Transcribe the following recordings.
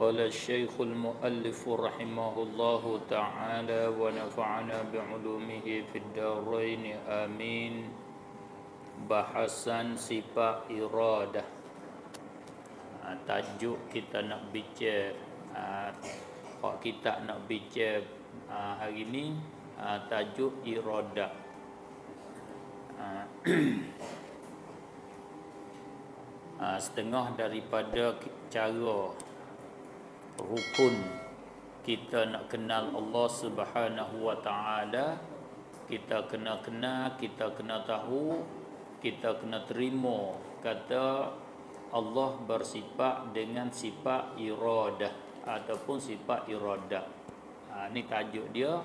قال الشيخ المؤلف رحمه الله تعالى ونفعنا بعلومه في الدارين آمين bahasan sifat iradah ha, tajuk kita nak bincang ha, kita nak bincang ha, hari ni ha, tajuk iradah ha, ha, setengah daripada cara rukun kita nak kenal Allah Subhanahu Wa Taala kita kena kenal kita kena tahu kita kena terima kata Allah bersifat dengan sifat iradah ataupun sifat iradah. Ha, ni tajuk dia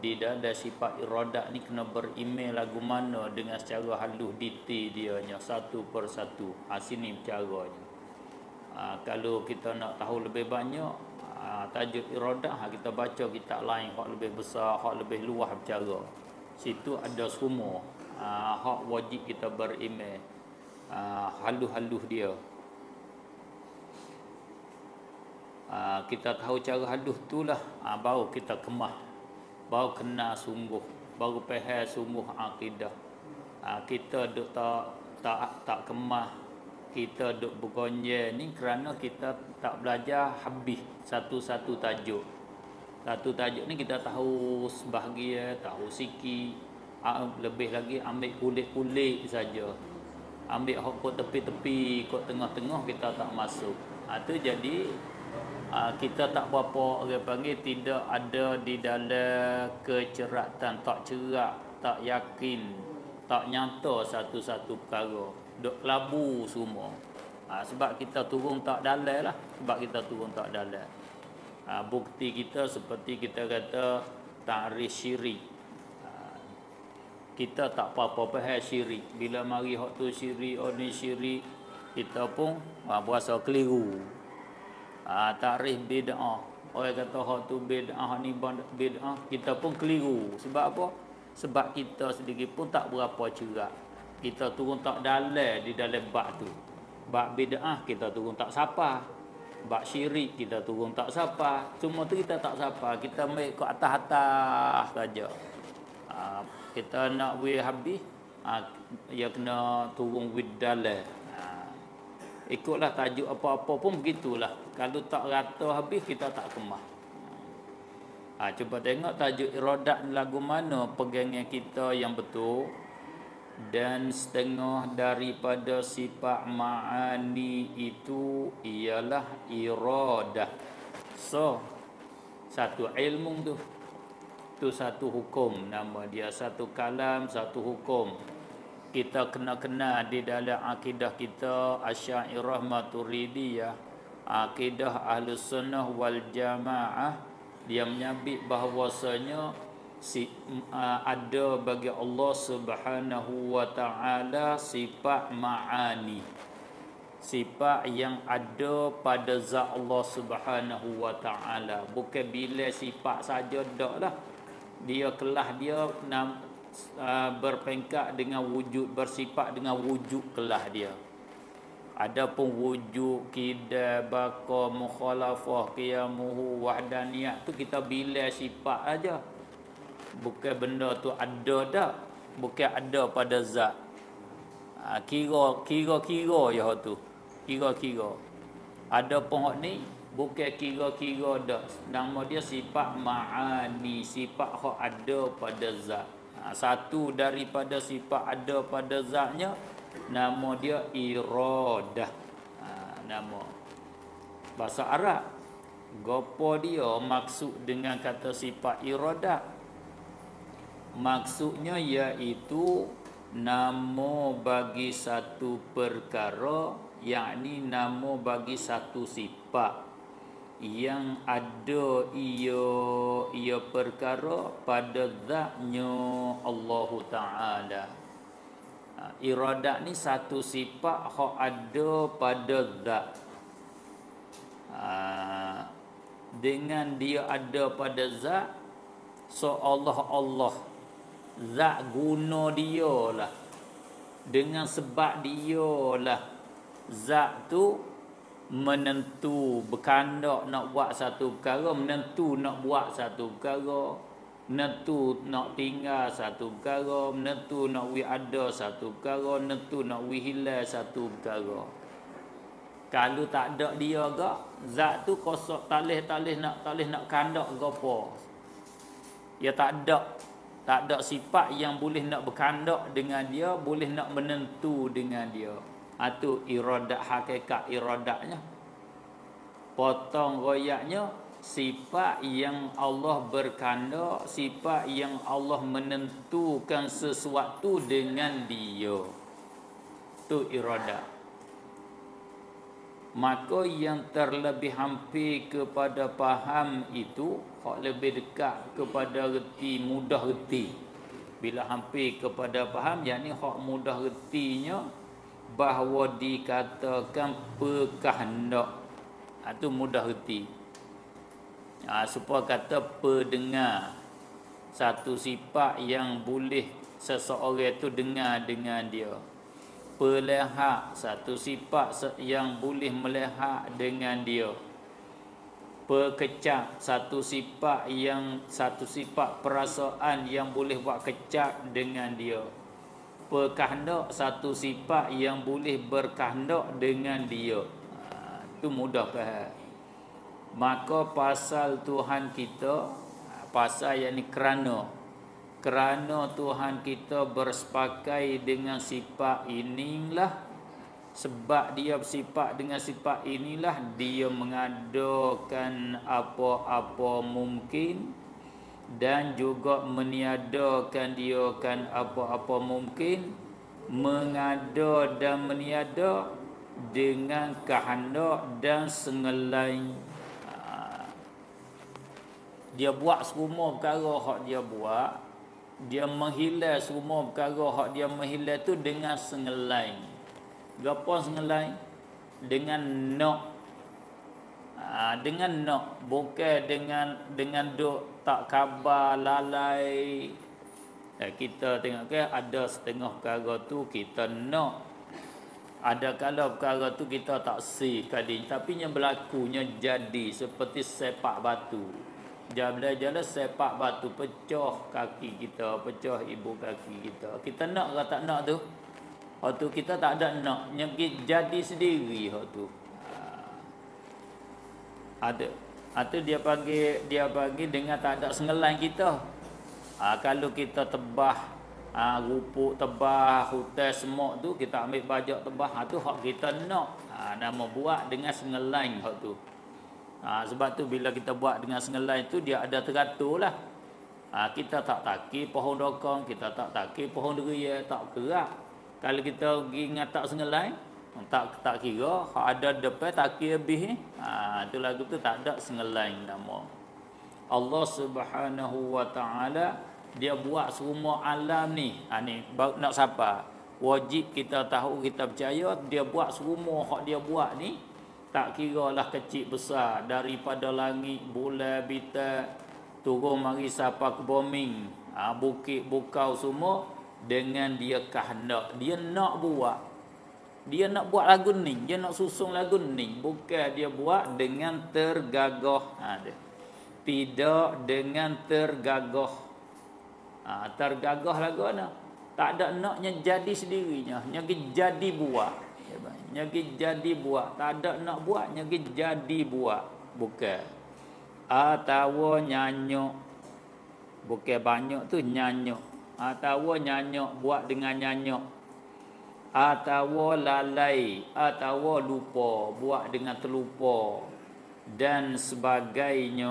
di dalam sifat iradah ni kena berimej lagu mana dengan secara halus detail dia satu persatu. Ha, sini caranya. Ha, kalau kita nak tahu lebih banyak ha, tajuk iradah ha, kita baca kitab lain hak lebih besar, hak lebih luas bercara. Situ ada semua. Hak wajib kita berimej uh, halus-halus dia. Kita tahu cara halus tu lah uh, baru kita kemah baru kena sungguh. Baru faham sungguh akidah. Kita tak tak tak kemah kita duk bergonje ni kerana kita tak belajar habis satu-satu tajuk. Satu tajuk ni kita tahu sebahagian tahu sikit Ah, lebih lagi ambil kulit-kulit saja. Ambil hok kot tepi-tepi kot tengah-tengah kita tak masuk. Ha, tu jadi ha, kita tak berapa orang panggil tidak ada di dalam keceratan tak cerak tak yakin tak nyata satu-satu perkara duk labu semua. Ha, sebab kita turun tak dalam lah. Sebab kita turun tak dalam ha, bukti kita seperti kita kata ta'rif syirik. Kita tak apa-apa faham syirik. Bila mari hak tu syirik oh ni syirik kita pun ha, berasa keliru. Ha, tarikh bid'ah. Orang kata hak tu bid'ah ni bid'ah kita pun keliru. Sebab apa? Sebab kita sedikit pun tak berapa cerak kita turun tak dalam di dalam bab tu. Bab bid'ah kita turun tak sapa. Bab syirik kita turun tak sapa. Cuma tu kita tak sapa kita mai ke atas-atas saja. Ha, kita nak we habis. Ha, ya kena turun with dalal ha, ikutlah tajuk apa-apa pun begitulah. Kalau tak rata habis kita tak kemah. Ha, cuba tengok tajuk iradat lagu mana pegangnya kita yang betul dan setengah daripada sifat ma'ani itu ialah iradah. So satu ilmu tu. Itu satu hukum. Nama dia satu kalam satu hukum. Kita kena kena di dalam akidah kita asy'ariyah maturidiyah akidah ahlus sunnah wal jamaah dia menyabit bahawasanya si, uh, ada bagi Allah Subhanahu wa taala sifat ma'ani. Sifat yang ada pada zat Allah Subhanahu wa taala. Bukan bila sifat saja dak lah. Dia kelah dia nam, uh, berpengkak dengan wujud bersifat dengan wujud kelah dia. Adapun wujud kida baqa mukhalafah qiyamuhu wahdaniyah tu kita bila sifat aja bukan benda tu ada dak bukan ada pada zat. Ha, kira kira kira ya tu. Kira kira ada pohon ni bukan kira-kira dah nama dia sifat ma'ani sifat hak ada pada zat. Ha, satu daripada sifat ada pada zatnya nama dia iradah ha, nama. Bahasa Arab gopo dia maksud dengan kata sifat iradah maksudnya iaitu nama bagi satu perkara yakni nama bagi satu sifat yang ada ia ia perkara pada zatnya Allah Taala. Ha, iradat ni satu sifat hak ada pada zat. Ha, dengan dia ada pada zat so Allah Allah zat guna dia lah. Dengan sebab dia lah. Zat tu menentu berkandak nak buat satu perkara menentu nak buat satu perkara menentu nak tinggal satu perkara menentu nak wi ada satu perkara menentu nak wi hilang satu perkara. Kalau tak ada dia gak zat tu kosok talih-talih nak talih nak kandak gapo ya tak ada tak ada sifat yang boleh nak berkandak dengan dia boleh nak menentu dengan dia. Itu iradat hakikat iradatnya potong royaknya sifat yang Allah berkanda sifat yang Allah menentukan sesuatu dengan dia. Tu iradat maka yang terlebih hampir kepada faham itu hak lebih dekat kepada reti mudah reti? Bila hampir kepada faham yakni hak mudah retinya bahawa dikatakan perkehendak. Itu ha, mudah reti. Ha, supaya kata pendengar. Satu sifat yang boleh seseorang itu dengar dengan dia. Pelihak. Satu sifat yang boleh melihat dengan dia pekecak satu sifat yang satu sifat perasaan yang boleh buat kecak dengan dia berkehendak satu sifat yang boleh berkehendak dengan dia. Itu mudah faham. Maka pasal Tuhan kita ha, pasal yang ni kerana kerana Tuhan kita bersepakai dengan sifat inilah sebab dia bersifat dengan sifat inilah dia mengadakan apa-apa mungkin dan juga meniadakan dia kan apa-apa mungkin mengada dan meniada dengan kehendak dan sengelain ha. dia buat semua perkara hak dia buat dia menghilang semua perkara hak dia menghilang tu dengan sengelain gapo sengelain dengan nak ha, dengan nak bukan dengan dengan duk tak khabar lalai. Eh, kita tengok ke ada setengah perkara tu kita nak ada kalau perkara tu kita tak si kali tapi yang berlakunya jadi seperti sepak batu. Jalan-jalan sepak batu pecah kaki kita pecah ibu kaki kita. Kita nak ke tak nak tu waktu kita tak ada nak yang jadi sendiri waktu ha. ada atau dia bagi dia bagi dengan tak ada sengelan kita. Ha, kalau kita tebah ha, rupuk tebah hutan semua tu kita ambil bajak tebah ha, tu hak kita nak. Ha, nama buat dengan sengelan hak tu. Ha, sebab tu bila kita buat dengan sengelan tu dia ada teratur lah. Ha, kita tak taki pohon dokong, kita tak taki pohon deria, tak kerak. Kalau kita pergi ngatak sengelan, tak tak kira hak ada depan tak kira lebih ha tu lagu tu tak ada sengelain nama. Allah Subhanahu wa taala dia buat semua alam ni. Ha ni nak siapa wajib kita tahu kita percaya dia buat semua hak dia buat ni. Tak kira lah kecil besar daripada langit bulan bintang turun mari siapa ke bombing ha, bukit bukau semua dengan dia kehendak. Dia nak buat. Dia nak buat lagu ni. Dia nak susung lagu ni. Bukan dia buat dengan tergagah. Ha, dia. tidak dengan tergagah. Ha, tergagah lagu mana? Tak ada naknya jadi sendirinya nyagi jadi buat. Nyagi jadi buat. Tak ada nak buat nyagi jadi buat. Bukan. Atau nyanyuk. Bukan banyak tu nyanyuk atau nyanyuk buat dengan nyanyuk atau lalai atau lupa buat dengan terlupa. Dan sebagainya.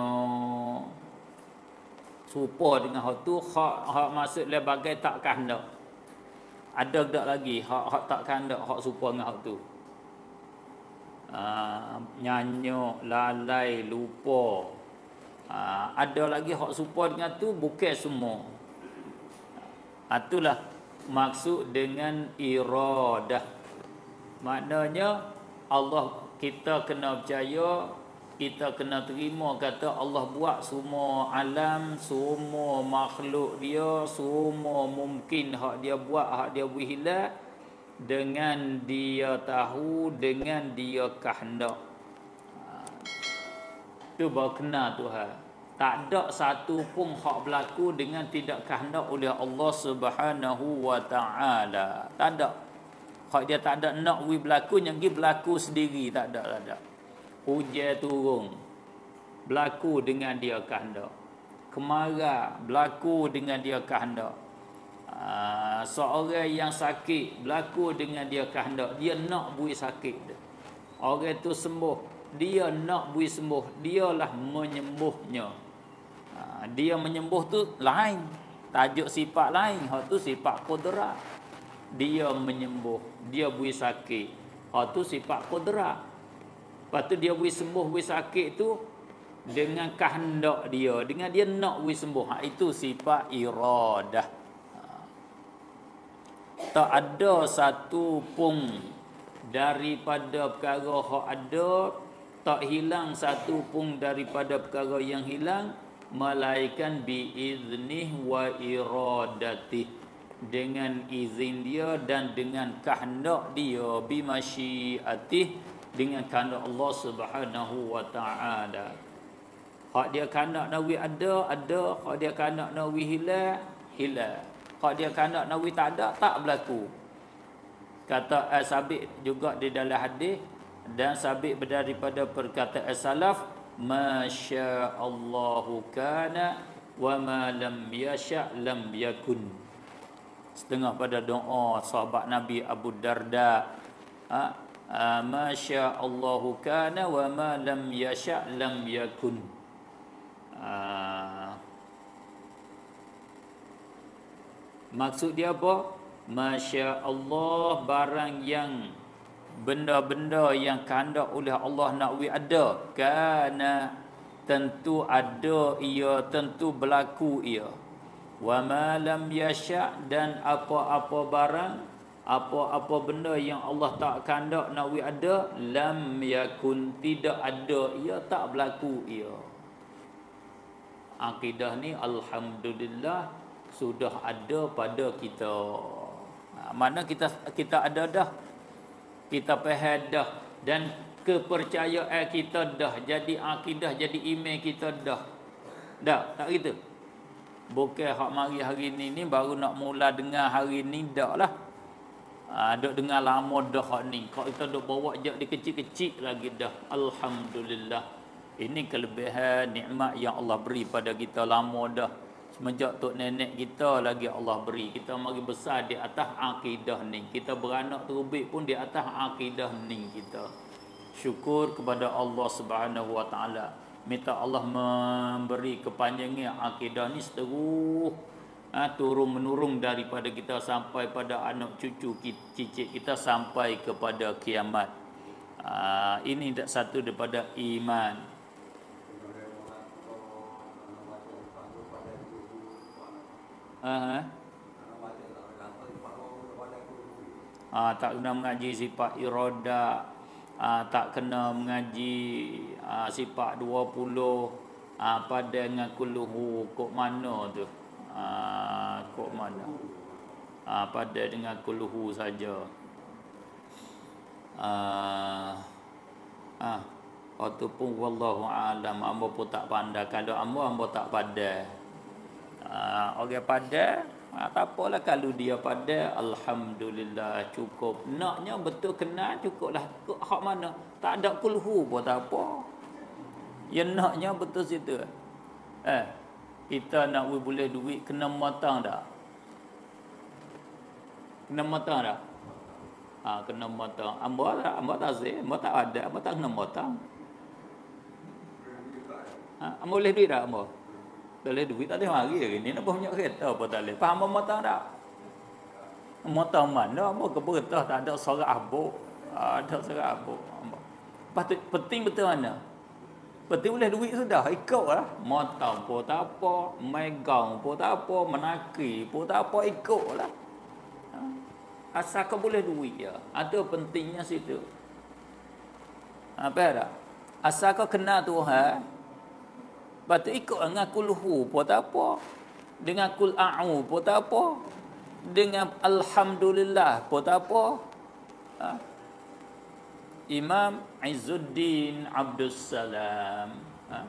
Serupa dengan hak tu hak hak maksud le bagai tak kehendak. Ada tak lagi hak hak tak kehendak hak serupa dengan hak tu? Uh, nyanyuk lalai lupa. Uh, ada lagi hak serupa dengan tu bukan semua itulah maksud dengan iradah. Maknanya Allah kita kena percaya kita kena terima kata Allah buat semua alam semua makhluk dia semua mungkin hak dia buat hak dia berhilang dengan dia tahu dengan dia kehendak. Tu baru kenal Tuhan. Tak ada satu pun hak berlaku dengan tidak kehendak oleh Allah Subhanahu wa taala. Tak ada. Hak dia tak ada nak wi berlaku yang pergi berlaku sendiri tak ada tak ada. Hujan turun. Berlaku dengan dia kehendak. Kemarau berlaku dengan dia kehendak. Uh, seorang yang sakit berlaku dengan dia kehendak. Dia nak bui sakit dia. Orang tu sembuh dia nak bui sembuh dialah menyembuhnya ha, dia menyembuh tu lain. Tajuk sifat lain. Hak tu sifat qudrat dia menyembuh. Dia bui sakit. Hak tu sifat qudrat lepas tu dia bui sembuh bui sakit tu dengan kehendak dia. Dengan dia nak bui sembuh. Ha, itu sifat iradah. Ha. tak ada satu pun daripada perkara hak ada tak hilang satu pun daripada perkara yang hilang malaikan biiznih wa iradatih. Dengan izin dia dan dengan kehendak dia bimasyiatih dengan kehendak Allah Subhanahu wa taala. Hak dia kehendak nawi ada ada. Hak dia kehendak nawi hilang hilang. Hak dia kehendak nawi tak ada tak berlaku. Kata as-sabit juga di dalam hadis dan sabit daripada perkataan salaf masya Allahu kana wa ma lam yasha lam yakun setengah pada doa sahabat Nabi Abu Darda ha? ha masya Allahu kana wa ma lam yasha lam yakun ha. maksud dia apa masya Allah barang yang benda-benda yang kehendak oleh Allah nak wi ada. Kana tentu ada ia tentu berlaku ia. Wa ma lam yasha dan apa-apa barang apa-apa benda yang Allah tak kehendak nak wi ada lam yakun tidak ada. Ia tak berlaku ia. Akidah ni alhamdulillah sudah ada pada kita. Mana kita kita ada dah kita faham dah. Dan kepercayaan kita dah. Jadi akidah jadi iman kita dah. Dah tak gitu? Bukan hak mari hari ni ni baru nak mula dengar hari ni dah lah. Ha, duk dengar lama dah hak ni. Kalau kita duk bawa je di kecil-kecil lagi dah. Alhamdulillah. Ini kelebihan nikmat yang Allah beri pada kita lama dah Semenjak tok nenek kita lagi Allah beri. Kita mari besar di atas akidah ni. Kita beranak terubik pun di atas akidah ni kita. Syukur kepada Allah Subhanahu Wa Taala. Minta Allah memberi kepanjangan akidah ni seterus ha, turun menurun daripada kita sampai pada anak cucu cicit kita sampai kepada kiamat. Ha, ini satu daripada iman. Ha. Tak kena mengaji sifat iroda. Ha, tak kena mengaji ha, sifat 20 ha, pada dengan kuluhu kok mana tu? Ha, kok mana? Ha, pada dengan kuluhu saja. Ha, ha, waktu pun wallahu alam ambo pun tak pandai. Kalau ambo ambo tak pandai Ha, orang pada ha, tak apalah kalau dia pada alhamdulillah cukup. Naknya betul kenal cukuplah. Hak mana? Tak ada kulhu pun tak apa. Yang naknya betul situ. Eh kita nak boleh duit kena matang dah kena matang dah ha, kena matang. Ambo tak ambo tak sih ambo tak ada ambo tak kena matang. Ha, ambo boleh duit dah ambo tak boleh duit tak boleh mari hari ni. Nak banyak kereta apa tak boleh. Faham memotong tak? Memotong mana apa ke bertah tak ada sorak abuk. Ada sorak abuk. Patut penting betul mana? Penting boleh duit sudah. Ikut lah. Motong pun tak apa megang pun tak apa menaki pun tak apa ikut lah. Ha? asal kau boleh duit ya ada pentingnya situ. Apa ada asal kau kenal Tuhan Tu ikut dengan kulhu pun tak apa. Dengan kul a'u pun tak apa. Dengan alhamdulillah pun tak apa. Ha? Imam Izzuddin Abdul Salam Ha?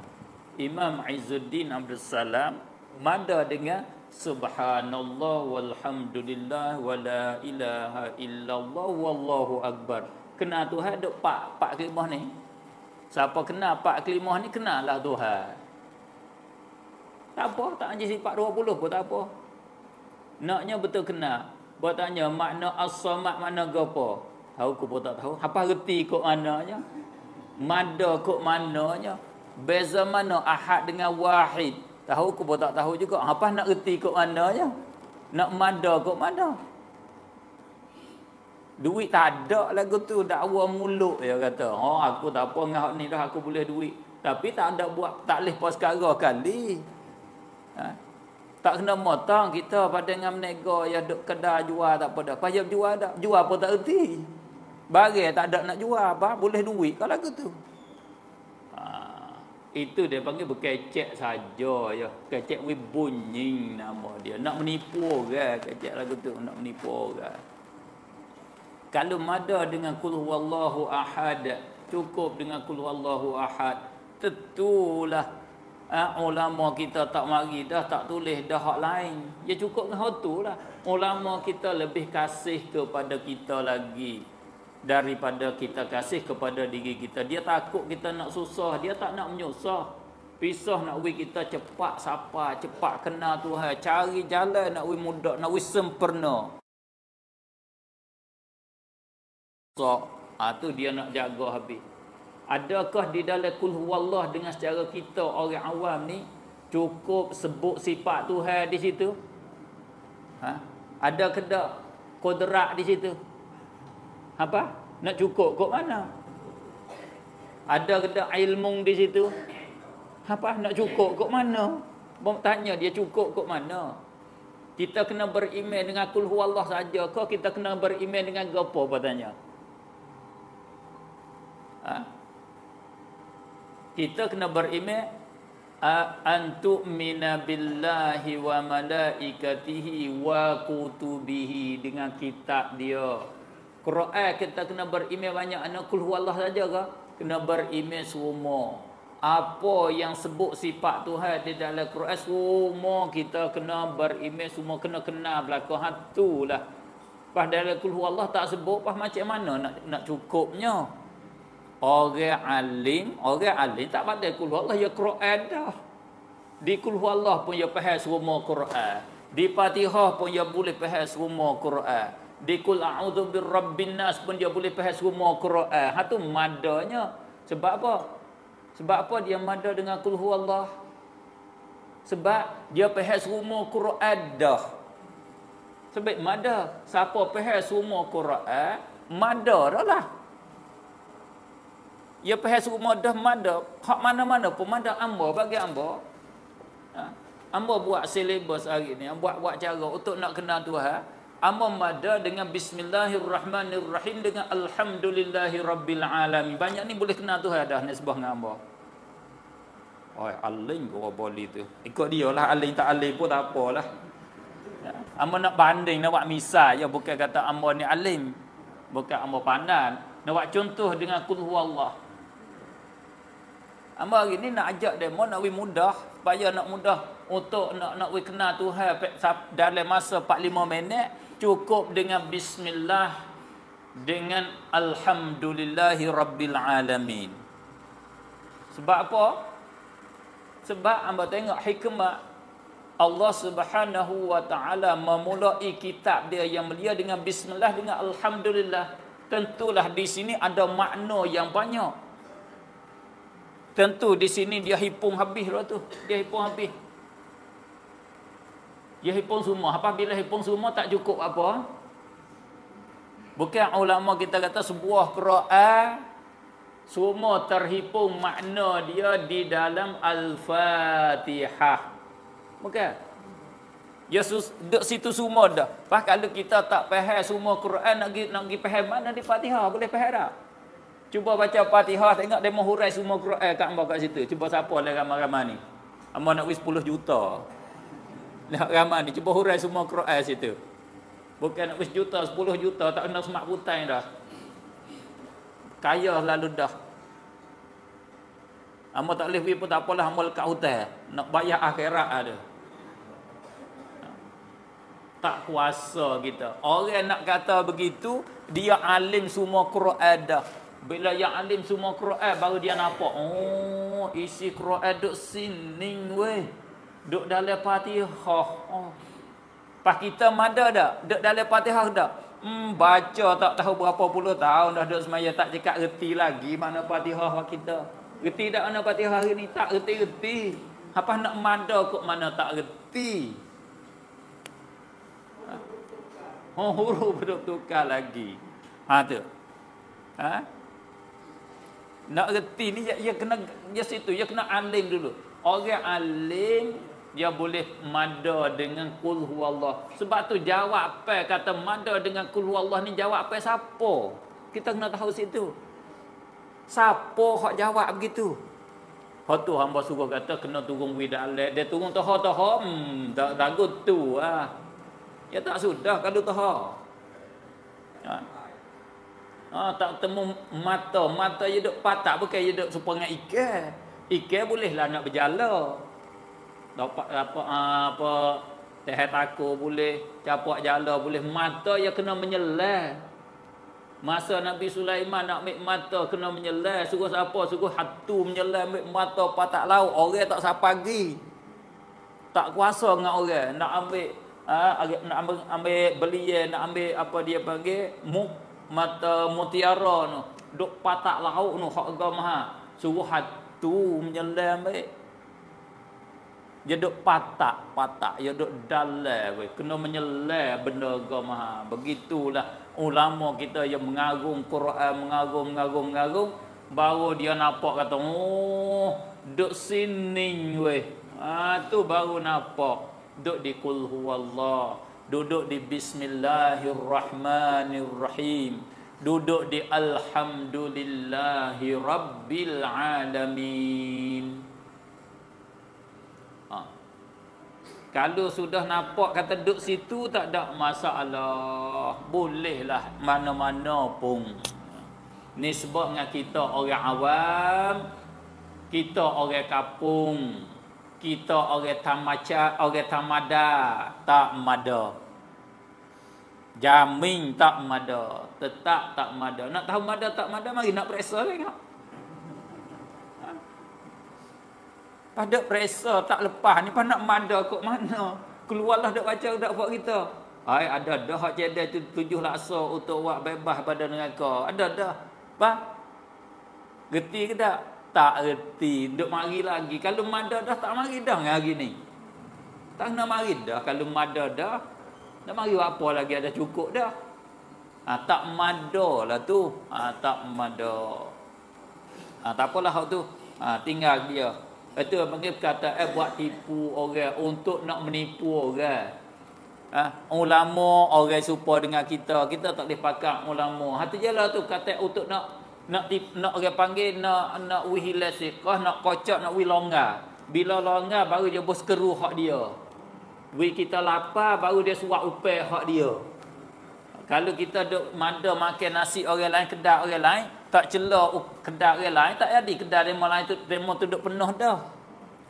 Imam Izzuddin Abdul Salam mada dengan subhanallah walhamdulillah wala ilaha illallah wallahu akbar. Kena Tuhan duk pak pak kelimah ni. Siapa kena pak kelimah ni kenalah Tuhan. Tak apa, tak anjing sifat 20 pun tak apa. Naknya betul kena. Buat tanya makna as-samad makna apa? Tahu ku pun tak tahu. Apa reti kok mananya? Mada kok mananya? Beza mana ahad dengan wahid? Tahu ku pun tak tahu juga. Apa nak reti kok mananya? Nak mada kok mana? Duit tak ada lagu tu dakwa mulut dia kata. Oh aku tak apa ngah ni dah aku boleh duit. Tapi tak ada buat tak leh pas sekarang kali. Ha? Tak kena motong kita pada dengan menego yang duk kedai jual tak apa dah. Payah jual dak. Jual pun tak erti. Barang tak ada nak jual apa boleh duit kalau lagu tu. Itu dia panggil berkecek saja ya. Kecek wi bunyi nama dia. Nak menipu orang kecek lagu tu nak menipu orang. Kalau mada dengan kul huwallahu ahad, cukup dengan kul huwallahu ahad, tentulah uh, ulama kita tak mari dah tak tulis dah hak lain. Ya cukup dengan hak lah. Ulama kita lebih kasih kepada kita lagi daripada kita kasih kepada diri kita. Dia takut kita nak susah, dia tak nak menyusah. Pisah nak we kita cepat sapa, cepat kenal Tuhan, cari jalan nak we mudah, nak we sempurna. So, ha, tu dia nak jaga habis. Adakah di dalam kul huwallah dengan secara kita orang awam ni cukup sebut sifat Tuhan di situ? Ha? Ada ke tak kodrak di situ? apa nak cukup kok mana ada kena ilmu di situ apa nak cukup kok mana Bom tanya dia cukup kok mana kita kena beriman dengan kul huwallah saja kau kita kena beriman dengan gapo tanya ha? Kita kena beriman antu mina billahi wa malaikatihi wa kutubihi dengan kitab dia Quran kita kena beriman banyak anak kul huwallah saja ke? Kena beriman semua. Apa yang sebut sifat Tuhan di dalam Quran semua kita kena beriman semua kena kenal belaka hatulah. Pas dalam kul huwallah tak sebut pas macam mana nak nak cukupnya. Orang alim, orang alim tak pandai kul huwallah ya Quran dah. Di kul huwallah pun ya faham semua Quran. Di Fatihah pun ya boleh faham semua Quran di kul a'udzu birabbin nas pun dia boleh faham semua Quran. Ha tu madanya. Sebab apa? Sebab apa dia mada dengan kul huwallah? Sebab dia faham semua Quran dah. Sebab mada siapa faham semua Quran, mada dah lah. Dia faham semua dah mada. Hak mana-mana pun mada amba bagi amba. Ha? Amba buat silibus hari ni, buat-buat cara untuk nak kenal Tuhan. Amma mada dengan bismillahirrahmanirrahim dengan alhamdulillahirabbil alamin. Banyak ni boleh kenal Tuhan dah ni sebuah dengan hamba. Oi, alim kau boleh tu. Ikut dia lah alim tak alim pun tak apalah. Ya. Amma nak banding nak buat misal ya bukan kata amma ni alim. Bukan amma pandan. Nak buat contoh dengan kul huwallah. Amma hari ni nak ajak demo nak wi mudah supaya nak mudah untuk nak nak wi kenal Tuhan. Dalam masa 45 minit cukup dengan bismillah dengan alhamdulillahi rabbil alamin. Sebab apa? Sebab hamba tengok hikmah Allah Subhanahu wa taala memulai kitab dia yang mulia dengan bismillah dengan alhamdulillah. Tentulah di sini ada makna yang banyak tentu di sini dia hipung habis lah tu dia hipung habis dia hipung semua. Apabila hipung semua tak cukup apa? Bukan ulama kita kata sebuah Quran semua terhipung makna dia di dalam Al-Fatihah. Bukan? Yesus duduk situ semua dah. Pas kalau kita tak faham semua Quran nak pergi, nak pergi faham mana di Fatihah, boleh faham tak? Cuba baca Fatihah, tengok demo hurai semua Quran kat hamba kat situ. Cuba siapa lah ramai-ramai ni. Hamba nak wis 10 juta. Nak ramai ni cuba hurai semua Quran situ. Bukan nak juta, 10 juta tak kena semak putai dah. Kaya lalu dah. Amal tak boleh pun tak apalah amal kat hotel. Nak bayar akhirat ada. Tak kuasa kita. Orang nak kata begitu, dia alim semua Quran dah. Bila yang alim semua Quran baru dia nampak. Oh, isi Quran duk sining weh. Duk dalam Fatihah. Oh. Pas kita mada dak? Duk dalam Fatihah dak? Hmm, baca tak tahu berapa puluh tahun dah duduk semaya tak cakap reti lagi mana Fatihah kita. Reti tak mana Fatihah hari ni? Tak reti-reti. Apa nak manda kok mana tak reti? Ha? Oh, huruf duduk tukar lagi. Ha tu. Ha? Nak reti ni ya, ya kena ya situ, ya kena alim dulu. Orang alim dia boleh mada dengan kul huwallah. Sebab tu jawab apa kata mada dengan kul huwallah ni jawab apa siapa? Kita kena tahu situ. Siapa hak jawab begitu? Hak tu hamba suruh kata kena turun widalek. Dia turun taha-taha. Hmm, tak takut tu. Ah. Ya tak sudah kalau taha. Ha. Ha, tak temu mata. Mata dia duduk patak. Bukan dia duduk supaya dengan ikan. Ikan bolehlah nak berjala. Dapat apa, apa teh takut boleh. Capak jala boleh. Mata dia kena menyelah. Masa Nabi Sulaiman nak ambil mata kena menyelai. Suruh siapa? Suruh hatu menyelai ambil mata patak laut. Orang tak siapa lagi. Tak kuasa dengan orang. Nak ambil ha, nak ambil, ambil belia, nak ambil apa dia panggil mu, mata mutiara tu. Duk patak laut tu hak agama. Suruh hatu menyelai ambil. Dia duk patak, patak. Dia duk dalam. Kena menyelai benda agama. Begitulah ulama kita yang mengagung Quran, mengagung, mengagung, mengagung, baru dia nampak kata, oh, duk sini weh. Ha, tu baru nampak. Duk di kul huwallah. Duduk di bismillahirrahmanirrahim. Duduk di alhamdulillahi rabbil alamin. Kalau sudah nampak kata duduk situ tak ada masalah. Bolehlah mana-mana pun. Ni sebab dengan kita orang awam. Kita orang kapung. Kita orang tamaca, orang tamada. Tak mada. Jamin tak mada. Tetap tak mada. Nak tahu mada tak mada, mari nak periksa tengok. Pada peresa tak lepas ni nak manda kok mana? Keluarlah dak baca dak buat kita. Ai ada dah hak jadi tu tujuh laksa untuk buat bebas pada neraka. Ada dah. Apa? Gerti ke tak? Tak reti. Duk mari lagi. Kalau mada dah tak mari dah hari ni. Tak nak mari dah. Kalau mada dah. Nak mari apa lagi ada cukup dah. Ha, tak mada lah tu. Ha, tak mada. Ha, tak apalah hak tu. Ha, tinggal dia. Itu panggil kata eh buat tipu orang untuk nak menipu orang. Ha? ulama orang serupa dengan kita, kita tak boleh pakai ulama. Hati jelah tu kata untuk nak nak tip, nak orang panggil nak nak wihilasikah, nak kocok, nak wilongga. Bila longga baru dia bos keru hak dia. Wi kita lapar baru dia suap upah hak dia. Kalau kita duk manda makan nasi orang lain, kedai orang lain, tak celah kedai orang lain tak jadi kedai demo lain tu demo tu duk penuh dah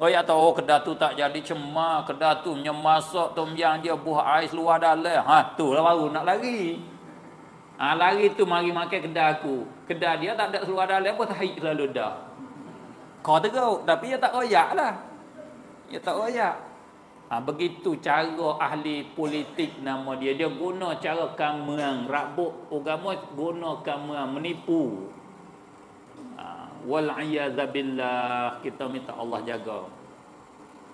oh ya tahu oh, kedai tu tak jadi cemar kedai tu nyemasak tom yang dia buah ais luar dalam ha tu lah baru nak lari ha lari tu mari makan kedai aku kedai dia tak ada luar dalam pun tahik selalu dah kau tegau tapi dia tak royak lah dia tak royak Ha, begitu cara ahli politik nama dia. Dia guna cara kamerang. Rabuk agama guna kamerang. Menipu. Ha, Wal'iyadzabillah. Kita minta Allah jaga.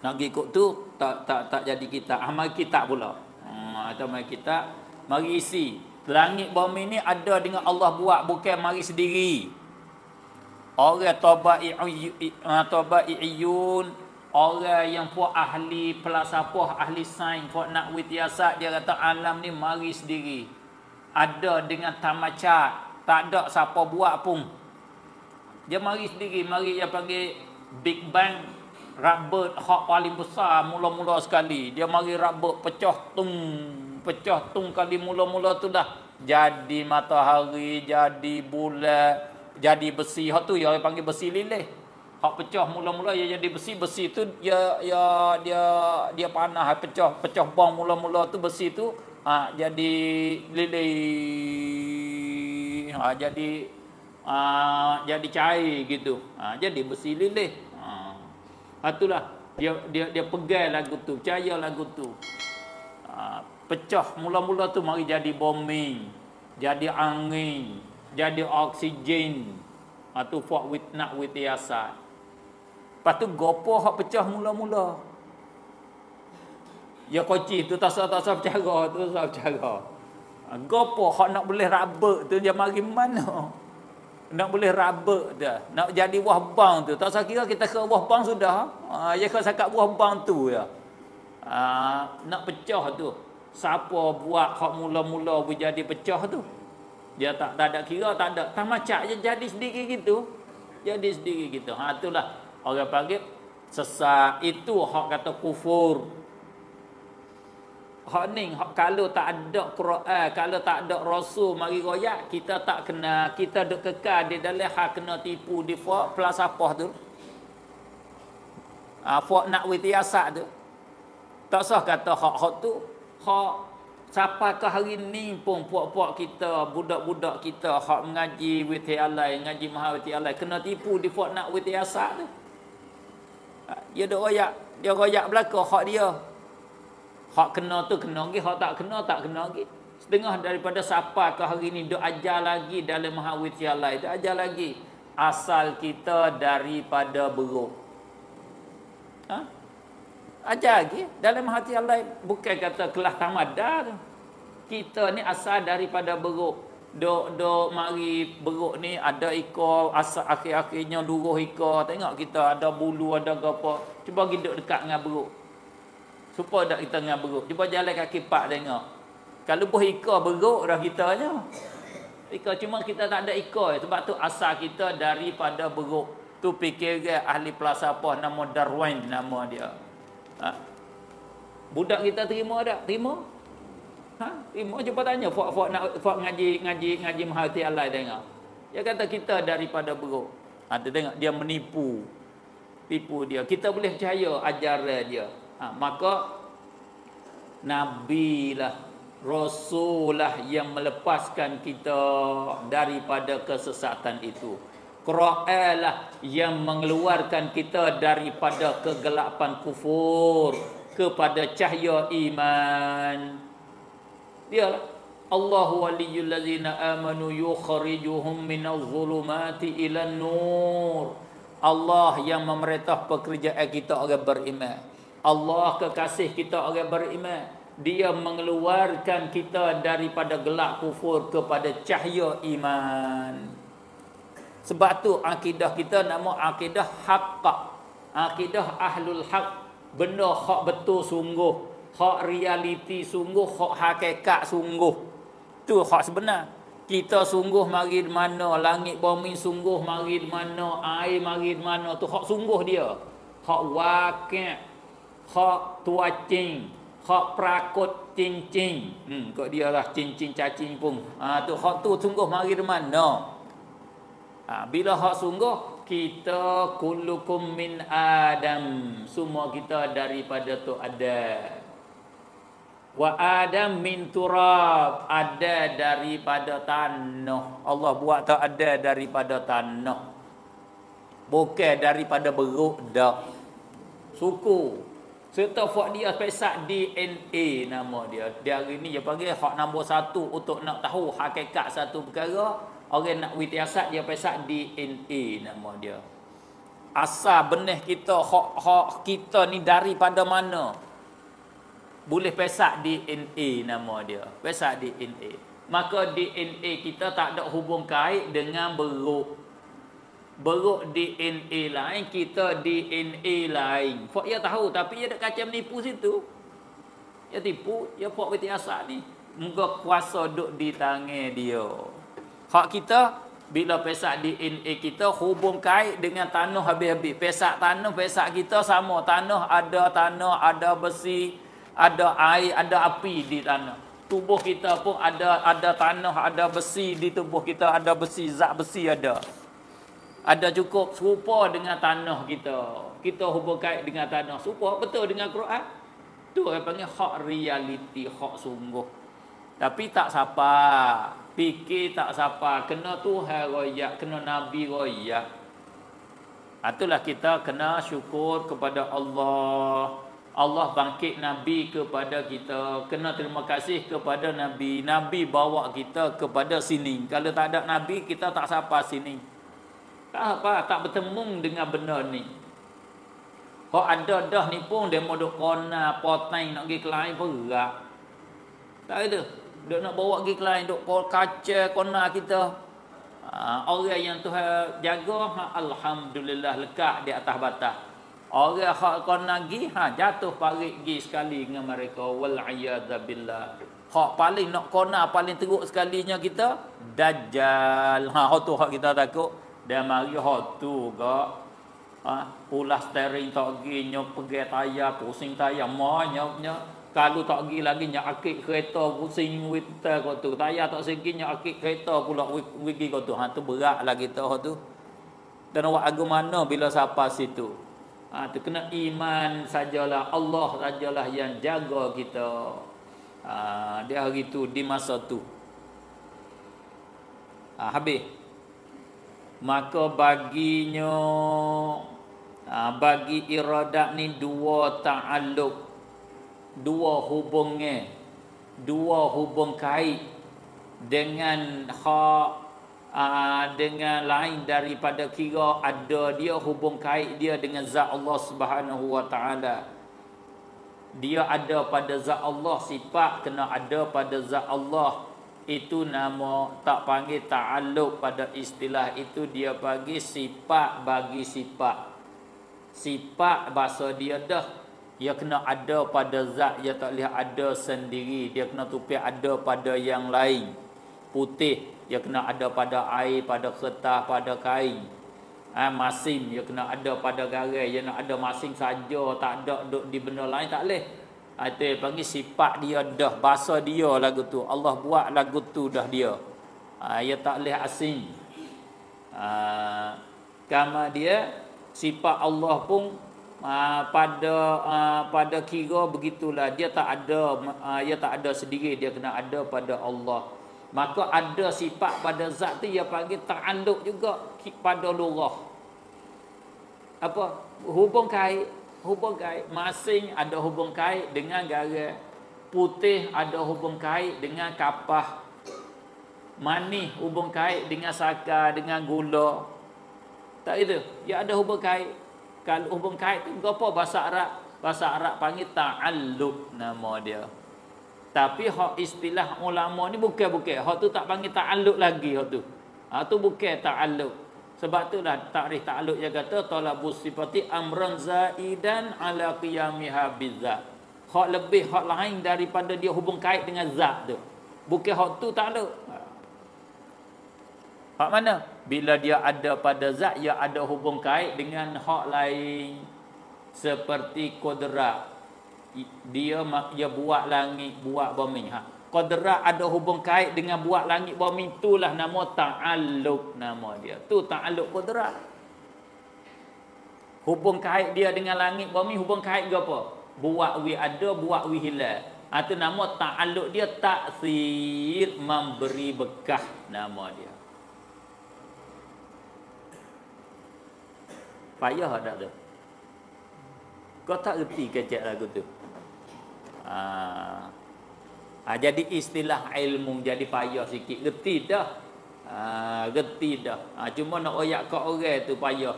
Nak ikut tu, tak tak tak jadi kita. Amal kita pula. Ha, atau kita. Mari isi. Langit bumi ni ada dengan Allah buat. Bukan mari sendiri. Orang taba'i'iyun orang yang puak ahli pelasapah ahli sains puak nak witiasat dia kata alam ni mari sendiri ada dengan tamacat tak ada siapa buat pun dia mari sendiri mari dia panggil big bang rubber hak paling besar mula-mula sekali dia mari rubber pecah tung pecah tung kali mula-mula tu dah jadi matahari jadi bulan jadi besi hak tu yang panggil besi lilih Hak pecah mula-mula ia jadi besi, besi tu dia dia dia dia panah pecah, pecah bom mula-mula tu besi tu ha, jadi lilih. Ha, jadi ha, jadi cair gitu. Ha, jadi besi lilih. Ha. Itulah dia dia dia pegang lagu tu, percaya lagu tu. Ha, pecah mula-mula tu mari jadi bombing, jadi angin, jadi oksigen. Ha, tu fuck with nak with yasat. Lepas tu gopo hak pecah mula-mula. Ya koci tu tak sah tak sah bercara tu tak sah bercara. Ha, gopo hak nak boleh raba tu dia mari mana? Nak boleh raba dah. Nak jadi buah bang tu. Tak sah kira kita ke buah bang sudah. Ha, ya ke sakat buah bang tu ya. Ha, nak pecah tu. Siapa buat hak mula-mula jadi pecah tu? Dia tak, tak ada kira, tak ada. Tak macam je jadi sedikit gitu. Jadi sedikit gitu. Ha, itulah Orang panggil sesat itu hak kata kufur. Hak ni hak kalau tak ada Quran, kalau tak ada Rasul mari royak, kita tak kena, kita duk kekal di dalam hak kena tipu di fak pelasapah tu. Ah fak nak witiasak tu. Tak sah kata hak-hak tu, hak Siapa ke hari ni pun puak-puak kita, budak-budak kita hak mengaji witi alai, ngaji maha witi alai kena tipu di fak nak witi asak tu. Dia dok royak, dia royak belaka hak dia. Hak kena tu kena lagi, hak tak kena tak kena lagi. Setengah daripada siapa ke hari ni dok ajar lagi dalam Mahawityalai, dok ajar lagi asal kita daripada beruk. Ha? Ajar lagi. Dalam Mahawityalai bukan kata kelas tamat dah. Kita ni asal daripada beruk. Dok dok mari beruk ni ada ikor asal akhir-akhirnya luruh ikor. Tengok kita ada bulu ada apa cuba pergi duduk dekat dengan beruk. Supaya dak kita dengan beruk? Cuba jalan kaki pak tengok. Kalau buh ikor beruk dah kita nya ikor cuma kita tak ada ikor. Sebab tu asal kita daripada beruk. Tu fikir ahli falsafah nama Darwin nama dia ha? budak kita terima tak terima Ha? Terima cuba tanya Fuad Fuad nak Fuad ngaji ngaji ngaji mahati Allah tengok. Dia kata kita daripada buruk. Ha, dia tengok dia menipu. Tipu dia. Kita boleh percaya ajaran dia. Ha, maka Nabi lah Rasul lah yang melepaskan kita daripada kesesatan itu. Quran lah yang mengeluarkan kita daripada kegelapan kufur kepada cahaya iman. Dia lah. Allahu waliyul ladzina amanu yukhrijuhum minadh dhulumati ila nur. Allah yang memerintah pekerjaan kita orang beriman. Allah kekasih kita orang beriman. Dia mengeluarkan kita daripada gelap kufur kepada cahaya iman. Sebab tu akidah kita nama akidah haqq. Akidah ahlul haq. Benda hak betul sungguh hak realiti sungguh hak hakikat sungguh. Tu hak sebenar. Kita sungguh mari di mana langit bumi sungguh mari di mana air mari di mana tu hak sungguh dia. Hak wakil hak tuacing hak prakut cincin. Hmm kok dia lah cincin cacing pun. Ha tu hak tu sungguh mari di mana ha bila hak sungguh kita kullukum min adam semua kita daripada tu ada Wa Adam min turab ada daripada tanah. Allah buat tak ada daripada tanah. Bukan daripada beruk dak. Suku. Serta buat dia pesak DNA nama dia. Dia hari ni dia panggil hak nombor satu untuk nak tahu hakikat satu perkara. Orang nak witiasat dia pesak DNA nama dia. Asal benih kita hak hak kita ni daripada mana? boleh pesak DNA nama dia. Pesak DNA. Maka DNA kita tak ada hubung kait dengan beruk. Beruk DNA lain, kita DNA lain. Fak ia tahu tapi ia tak kacau menipu situ. Ia tipu, ia buat berarti asal ni. Moga kuasa duduk di tangan dia. Hak kita bila pesak DNA kita hubung kait dengan tanah habis-habis. Pesak tanah, pesak kita sama. Tanah ada tanah, ada besi, ada air, ada api di tanah. Tubuh kita pun ada ada tanah, ada besi di tubuh kita, ada besi, zat besi ada. ada cukup serupa dengan tanah kita. Kita hubung kait dengan tanah. Serupa betul dengan Quran. Tu orang panggil hak reality, hak sungguh. Tapi tak siapa. Fikir tak siapa. Kena Tuhan royak, kena Nabi royak. Itulah kita kena syukur kepada Allah. Allah bangkit Nabi kepada kita. Kena terima kasih kepada Nabi. Nabi bawa kita kepada sini. Kalau tak ada Nabi, kita tak siapa sini. Tak apa, tak bertemu dengan benda ni. Kau ada dah ni pun dia mau duk kona poteng nak pergi ke lain berat. Tak ada. Dia nak bawa pergi ke lain duk kol kaca kona kita. Ha, orang yang Tuhan jaga ha, alhamdulillah lekat di atas batas. Orang hak kona pergi ha jatuh parit pergi sekali dengan mereka wal billah. Hak paling nak kona paling teruk sekalinya kita dajjal. Ha hak tu hak kita takut dia mari hot tu ga ha pula steering tak gi nyok pergi tayar pusing tayar nyok kalau tak gi lagi nyok akik kereta pusing wita ko tu. Tayar tak segi nyok akik kereta pula wigi ko tu. Ha tu berat lagi tu tu. Dan awak agu mana bila siapa situ? Ha tu kena iman sajalah. Allah sajalah yang jaga kita. Ha dia hari tu di masa tu. Ha habis. Maka baginya ha, bagi iradat ni dua ta'alluq dua hubungnya. Dua hubung kait dengan hak dengan lain daripada kira ada dia hubung kait dia dengan zat Allah Subhanahu wa taala. Dia ada pada zat Allah sifat kena ada pada zat Allah. Itu nama tak panggil ta'alluq pada istilah itu. Dia bagi sifat bagi sifat. Sifat bahasa dia dah dia kena ada pada zat dia tak lihat ada sendiri dia kena tupi ada pada yang lain putih dia kena ada pada air pada kertas pada kain ha, masing dia kena ada pada garai dia nak ada masing saja tak ada duduk di benda lain tak boleh itu panggil sifat dia dah bahasa dia lagu tu. Allah buat lagu tu dah dia. Ha, ia tak boleh asing. Ha, kama dia sifat Allah pun ha, pada ha, pada kira begitulah. Dia tak ada ha, ia tak ada sendiri. Dia kena ada pada Allah. Maka ada sifat pada zat tu ia panggil ta'alluq juga pada lurah. Apa? Hubung kait hubung kait masing ada hubung kait dengan garam. Putih ada hubung kait dengan kapah. Manis hubung kait dengan saka dengan gula. Tak itu? Ya ada hubung kait kalau hubung kait tu apa bahasa Arab bahasa Arab panggil ta'alluq nama dia tapi hak istilah ulama ni bukan bukan hak tu tak panggil ta'alluq lagi hak tu ha tu bukan ta'alluq sebab itulah takrif ta'alluq yang kata talabus sifati amran zaidan ala qiyamiha bizat. Hak lebih hak lain daripada dia hubung kait dengan zat tu. Bukan hak tu ta'alluq. Hak mana? Bila dia ada pada zat, dia ada hubung kait dengan hak lain. Seperti kodrak. Dia dia buat langit, buat bumi. Ha qadrat ada hubung kait dengan buat langit bumi itulah nama ta'alluq nama dia tu ta'alluq qadrat hubung kait dia dengan langit bumi hubung kait ke apa buat wi ada buat wi hilang atau ha, nama ta'alluq dia taksir memberi bekah nama dia payah tak tu kau tak reti kecek lagu tu ah Ha, jadi istilah ilmu jadi payah sikit. Gerti dah. Ha, gerti dah. Ha, cuma nak oyak kat orang tu payah.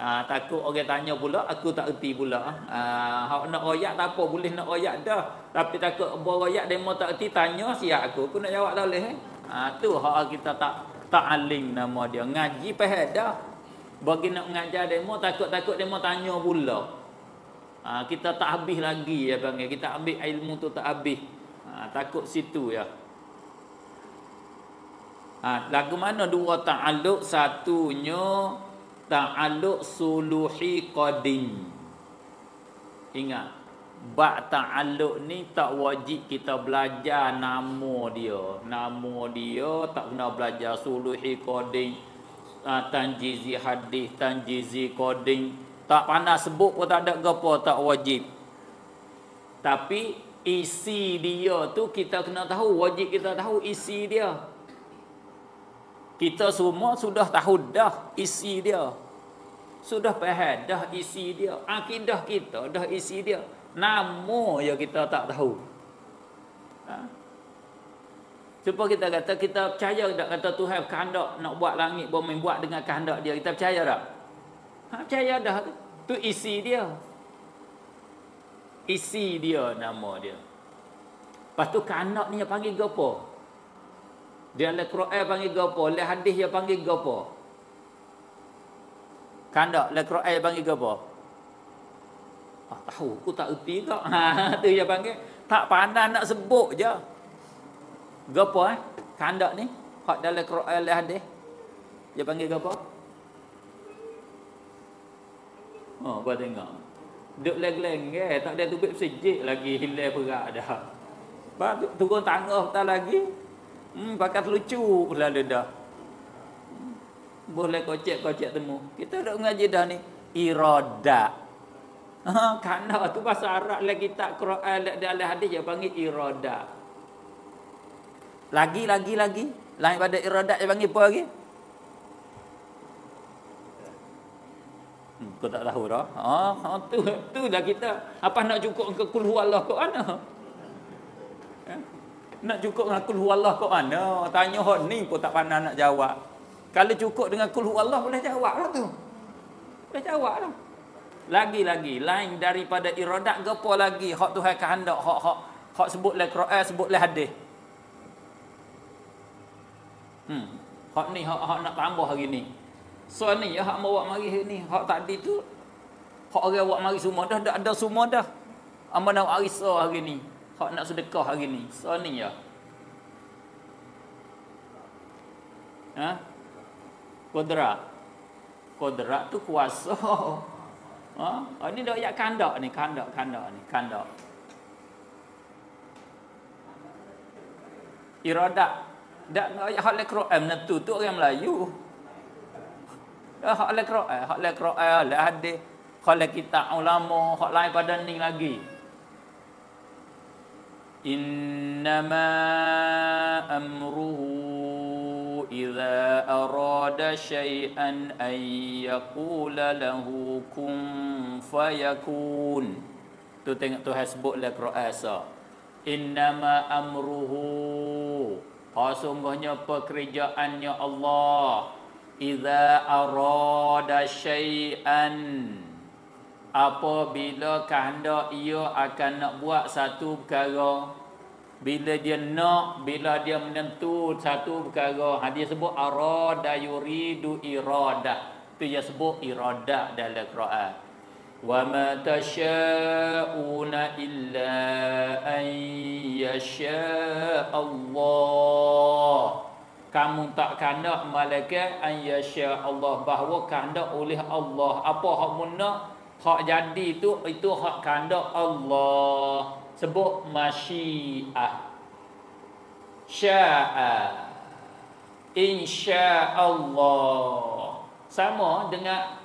Ha, takut orang tanya pula, aku tak gerti pula. Ha, hak nak oyak tak apa, boleh nak oyak dah. Tapi takut beroyak demo tak gerti, tanya siap aku. Aku nak jawab tak boleh. Eh? Ha, tu hak kita tak tak alim nama dia. Ngaji pahal dah. Bagi nak mengajar demo, takut-takut demo tanya pula. Ha, kita tak habis lagi ya panggil. Kita ambil ilmu tu tak habis. Ha, takut situ ya. Ha, lagu mana dua ta'aluk satunya ta'aluk suluhi qadim. Ingat. Bak ta'aluk ni tak wajib kita belajar nama dia. Nama dia tak kena belajar suluhi qadim. Uh, tanjizi hadis, tanjizi coding, tak panas sebut pun tak ada gapo tak wajib. Tapi isi dia tu kita kena tahu, wajib kita tahu isi dia. Kita semua sudah tahu dah isi dia. Sudah faham dah isi dia. Akidah kita dah isi dia. Nama yang kita tak tahu. Ha? Supaya kita kata kita percaya tak kata Tuhan kehendak nak buat langit bumi buat dengan kehendak dia. Kita percaya tak? Ha, percaya dah. Tu isi dia. Isi dia nama dia. Lepas tu kehendak ni dia panggil apa? Dia dalam Quran panggil apa? Dalam hadis dia panggil apa? Kehendak dalam Quran panggil apa? Ah, tahu, aku tak erti kak. Ha, tu dia panggil. Tak pandai nak sebut je. Gapo eh? Kandak ni? Hak dalam Quran dan hadis. Dia panggil gapo? Oh, buat tengok. Duk leng-leng ke, tak ada tubik sejik lagi hilang perak dah. Ba turun tangga tak lagi. Hmm, pakat lucu pula dah. Boleh kocek-kocek temu. Kita dah ngaji dah ni irada. Ha, kandak tu bahasa Arab lagi tak Quran dalam hadis dia panggil irada. Lagi lagi lagi. Lain pada iradat dia panggil apa lagi? Hmm, kau tak tahu dah. Ah, ha, tu tu dah kita. Apa nak cukup ke kul huwallah kau mana? Ya? Nak cukup dengan kul huwallah kau mana? Tanya hot ni pun tak pandai nak jawab. Kalau cukup dengan kul huwallah boleh jawab lah tu. Boleh jawab lah. Lagi-lagi lain daripada iradat gapo lagi hak Tuhan kehendak hak hak hak sebut le Quran sebut le hadis. Hmm. Hak ni hak, hak nak tambah hari ni. So ni ya hak buat mari hari ni. Hak tadi tu hak orang buat mari semua dah dah ada semua dah. Amba nak arisa hari ni. Hak nak sedekah hari ni. So ni ya. Ha? Kodrat. Kodrat tu kuasa. Ha? Oh, ini dah ayat kandak ni, kandak, kandak ni, kandak. Iradat dak hak le Quran menentu tu orang Melayu. Dah hak le Quran, hak le Quran, le hadis, hak le kitab ulama, hak lain pada ni lagi. Innama amruhu idza arada syai'an ay yaqula lahu kun fayakun. Tu tengok tu hasbuk le Quran sa. Innama amruhu Ha sungguhnya pekerjaannya Allah. Iza arada syai'an. Apabila kehendak ia akan nak buat satu perkara Bila dia nak, bila dia menentu satu perkara ha, Dia sebut arada yuridu irada. Itu dia sebut irada dalam Quran وما تشاءون إلا أن يشاء الله kamu tak kandak malaikat an yasha Allah bahawa kandak oleh Allah apa hak munna hak jadi tu itu hak kandak Allah sebut masyiah syaa insya Allah sama dengan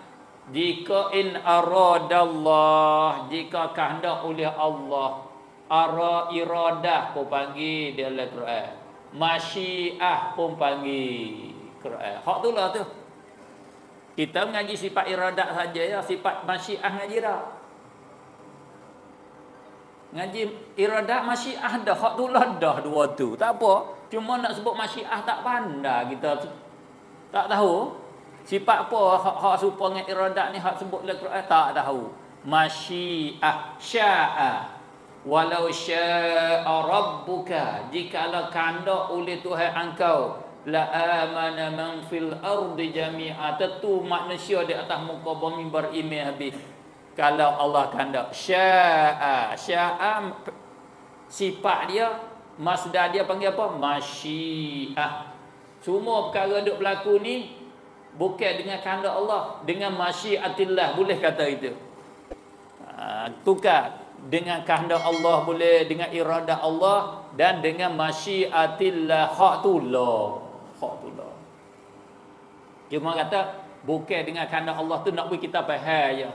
jika in aradallah jika kehendak oleh Allah ara iradah pun panggil dalam Quran. Masyiah pun panggil Quran. Hak tu lah tu. Kita mengaji sifat iradat saja ya sifat masyiah ngaji dah. Ngaji iradat masyiah dah hak tu lah dah dua tu. Tak apa cuma nak sebut masyiah tak pandai kita. Tak tahu Sifat apa hak hak serupa dengan iradat ni hak sebut dalam Quran? Tak tahu. Masyiah. Syaa. Walau syaa rabbuka. Jikalau kandak oleh Tuhan engkau la amana man fil ardi jami'a. Tentu manusia di atas muka bumi beriman habis. Kalau Allah kandak syaa. Syaa sifat dia masdar dia panggil apa? Masyiah. Semua perkara duk berlaku ni bukan dengan kehendak Allah dengan masyiatillah boleh kata itu ha, tukar dengan kehendak Allah boleh dengan irada Allah dan dengan masyiatillah hak tu lah hak tu lah Cuma kata bukan dengan kerana Allah tu nak bagi kita faham je.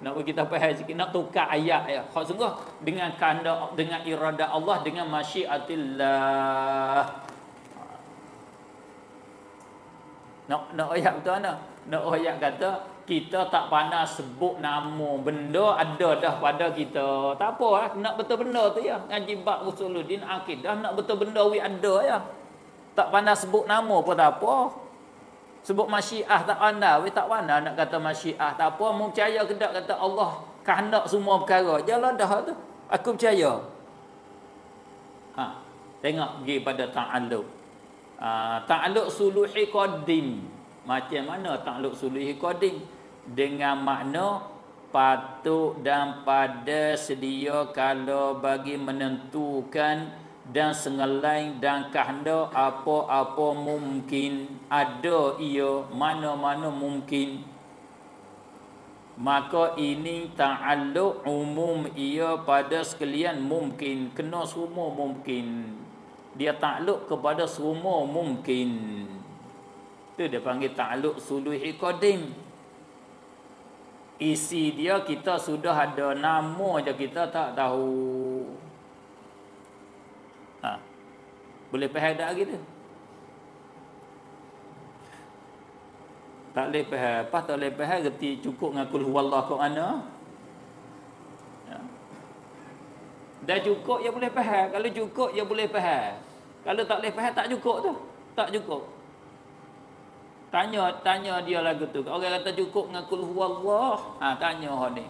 Nak bagi kita faham sikit, nak tukar ayat ya. Hak sungguh dengan kerana dengan irada Allah dengan masyiatillah. Nak nak ayat betul mana? Nak ayat kata kita tak pandai sebut nama benda ada dah pada kita. Tak apa lah. Nak betul benda tu ya. Ngaji bab usuluddin akidah nak betul benda wi ada ya. Tak pandai sebut nama pun tak apa. Sebut masyiah tak pandai, we tak pandai nak kata masyiah tak apa, mu percaya ke tak kata Allah kehendak semua perkara. Jalan dah tu. Aku percaya. Ha, tengok pergi pada ta'alluq. Uh, ta'alluq suluhi qadim. Macam mana ta'alluq suluhi qadim? Dengan makna patut dan pada sedia kalau bagi menentukan dan sengelain dan kahanda apa-apa mungkin ada ia mana-mana mungkin maka ini ta'alluq umum ia pada sekalian mungkin kena semua mungkin dia takluk kepada semua mungkin tu dia panggil takluk suluhi qadim isi dia kita sudah ada nama je kita tak tahu Ha. Boleh faham tak gitu? Tak boleh faham. Apa tak boleh faham reti cukup dengan kul huwallah kau ana? Ya. Dah cukup ya boleh faham. Kalau cukup ya boleh faham. Kalau tak boleh faham tak cukup tu. Tak cukup. Tanya tanya dia lagu tu. Orang kata cukup dengan kul huwallah. Ha tanya hok ni.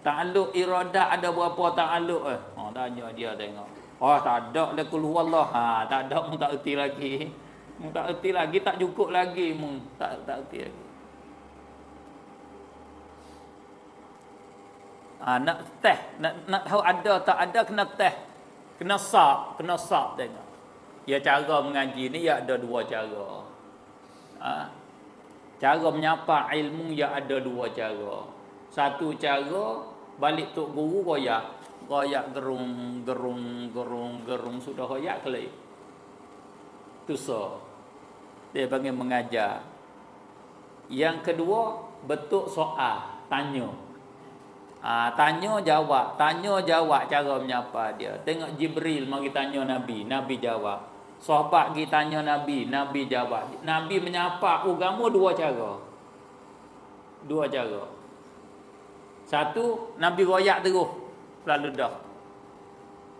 Ta'alluq iradah ada berapa ta'alluq eh? Ha tanya dia tengok. Oh tak ada lah kul huwallah. Ha tak ada pun tak erti lagi. Mu tak erti lagi tak cukup lagi mu. Tak tak erti lagi. Ha, nak teh, nak nak tahu ada tak ada kena teh. Kena sab, kena sab tengok. Ya cara mengaji ni ya ada dua cara. Ha, cara menyapa ilmu ya ada dua cara. Satu cara balik tok guru koyak royak gerung gerung gerung gerung sudah royak kali tu so dia panggil mengajar. Yang kedua betul soal tanya. Ha, tanya jawab. Tanya jawab cara menyapa dia. Tengok jibril mari tanya nabi. Nabi jawab sahabat pergi tanya nabi nabi jawab nabi menyapa agama dua cara dua cara satu nabi royak terus selalu dah.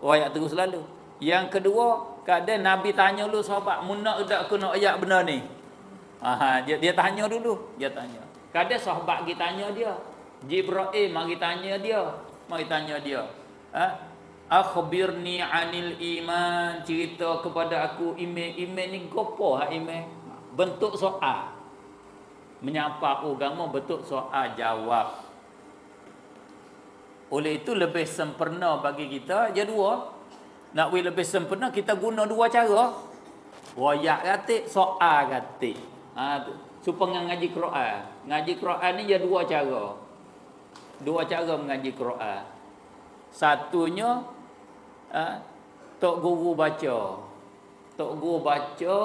Ayat terus selalu. Yang kedua, kadang Nabi tanya dulu sahabat, "Munak tak aku nak ayat benar ni?" Aha, dia dia tanya dulu, dia tanya. Kadang sahabat pergi tanya dia. Jibril mari tanya dia. Mari tanya dia. Ha? Akhbirni anil iman, cerita kepada aku iman iman ni gopo ha iman? Bentuk soal. Menyapa agama bentuk soal jawab. Oleh itu lebih sempurna bagi kita dia dua. Nak we lebih sempurna kita guna dua cara. Wayak katik, soal katik. Ha. Supaya ngaji Quran. Ngaji Quran ni dia dua cara. Dua cara mengaji Quran. Satunya ha, tok guru baca. Tok guru baca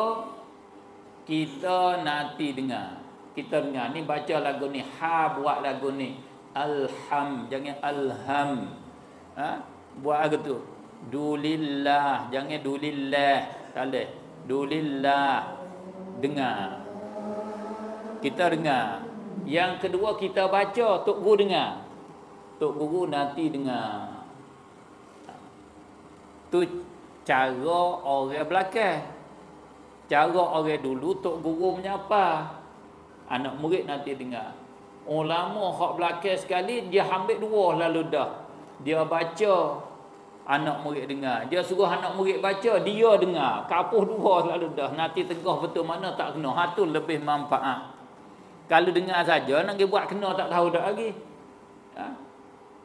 kita nanti dengar. Kita dengar. Ni baca lagu ni, ha buat lagu ni. Alham. Jangan alham. Ha? Buat apa tu. Dulillah. Jangan dulillah. Tak boleh. Dulillah. Dengar. Kita dengar. Yang kedua kita baca tok guru dengar. Tok guru nanti dengar tu cara orang belakang. Cara orang dulu tok guru menyapa. Anak murid nanti dengar. Ulama hak belakang sekali dia ambil dua lalu dah. Dia baca anak murid dengar. Dia suruh anak murid baca dia dengar. Kapuh dua lalu dah. Nanti tegah betul mana tak kena. Ha tu lebih manfaat. Kalau dengar saja nak buat kena tak tahu dah lagi?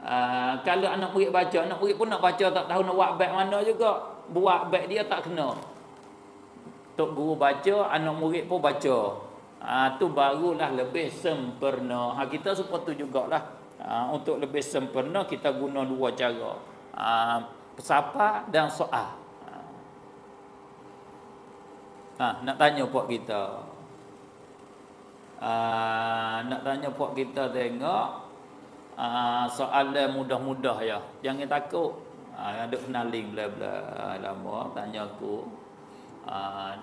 Uh, kalau anak murid baca anak murid pun nak baca tak tahu nak buat baik mana juga buat baik dia tak kena tok guru baca anak murid pun baca ha, tu barulah lebih sempurna. Ha, kita supaya tu jugalah. Ha, untuk lebih sempurna kita guna dua cara. Ha, pesapa dan soal. Ha. ha, nak tanya puak kita. uh, nak tanya puak kita tengok uh, soalan mudah-mudah ya. Jangan takut. Uh, ada penaling bla-bla lama tanya aku. Uh,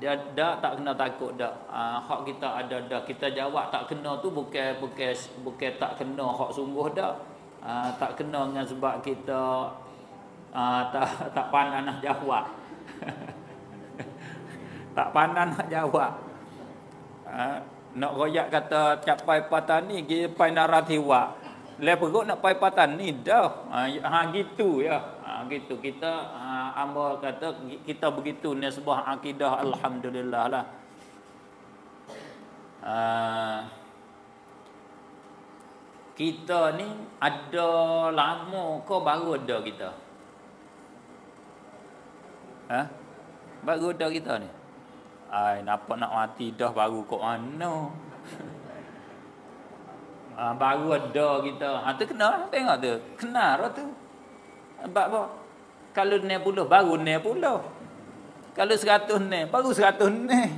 dia dah tak kena takut dah. Uh, hak kita ada dah. Kita jawab tak kena tu bukan bukan bukan tak kena hak sungguh dah. Uh, tak kena dengan sebab kita uh, tak tak pandai nak jawab. tak pandai nak jawab. Uh, nak royak kata capai patan ni pergi pai naratiwa le perut nak pai patan ni dah. Ha, ha gitu ya. Ha, gitu. Kita ha, amba kata kita begitu ni sebuah akidah alhamdulillah lah. Ha, kita ni ada lama ke baru ada kita? Ha? Baru ada kita ni? Ai napa nak mati dah baru kok mana? ah, baru ada kita. Ha tu kena tengok tu. Kena lah tu. Sebab apa? Kalau ni puluh baru ni puluh. Kalau seratus ni baru seratus ni.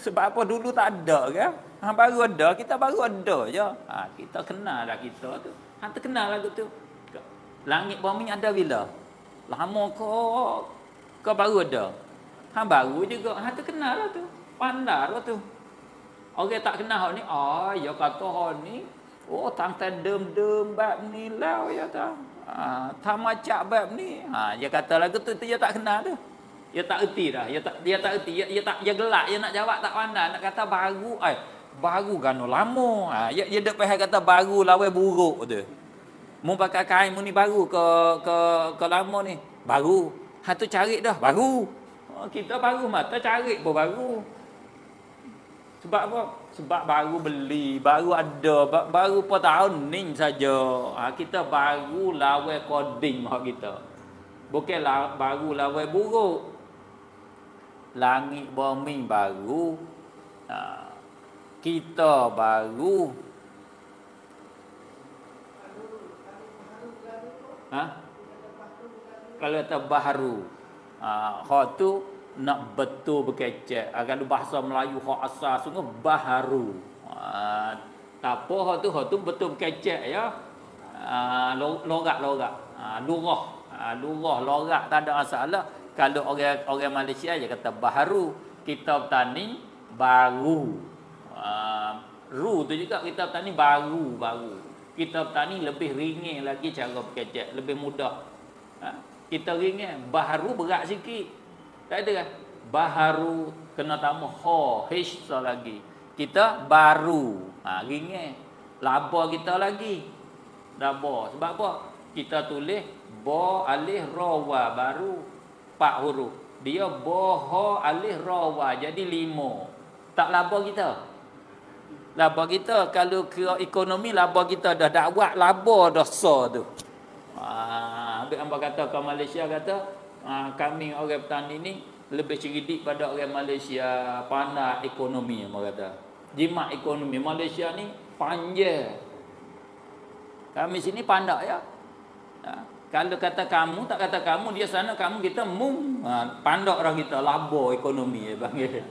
Sebab apa dulu tak ada ke? Ha, baru ada, kita baru ada je. Ha, kita kenal lah kita tu. Ha, terkenal lah tu. Langit bumi ada bila? Lama kok. Kau baru ada. Ha baru juga. Ha tu kenal lah tu. Pandai lah tu. Orang tak kenal hak ni. Oh ya kata hak ni. Oh tang dem-dem bab ni lah ya ta. Tak macam bab ni. Ha dia kata lagu tu dia tak kenal tu. Dia tak erti dah. Dia tak dia tak erti. Dia, dia tak dia gelak dia nak jawab tak pandai. Nak kata baru ai. Baru kan lama. Ha dia dia dak payah kata baru lawan buruk tu. Mu pakai kain mu ni baru ke ke ke lama ni. Baru. Ha tu cari dah. Baru. Oh, kita baru mata cari pun baru. Sebab apa? Sebab baru beli, baru ada, baru per tahun ni saja. Ha, kita baru lawan coding hak kita. Bukan la, baru lawan buruk. Langit bumi baru. Ha, kita baru. Ha? Kalau kata baru. Ha, tu nak betul berkecek. Ha, kalau bahasa Melayu hak asal sungguh baharu. Ha, tak apa hak tu, hak tu betul berkecek ya. Ha, lorak-lorak. Ha, lurah. Ha, lurah, lorak tak ada masalah. Kalau orang orang Malaysia je kata baharu. Kita petani baru. Ha, ru tu juga kita petani baru, baru. Kita petani lebih ringin lagi cara berkecek. Lebih mudah. Ha, kita ringan baharu berat sikit tak ada kan? Baharu kena tambah ho h lagi. Kita baru. Ha ringan laba kita lagi. Laba sebab apa? Kita tulis ba alif ra wa. Baru empat huruf. Dia ba ha alif ra wa. Jadi lima. Tak laba kita? Laba kita kalau kira ekonomi laba kita dah dak buat laba dah sa tu. Ha, ambil hamba kata ke Malaysia kata ha, kami orang petani ni lebih cerdik pada orang Malaysia pandai ekonomi kata. Jimat ekonomi. Malaysia ni panjang. Kami sini pandai ya. Ha, kalau kata kamu tak kata kamu dia sana kamu kita mung. Ha, pandak orang kita labo ekonomi ya panggil.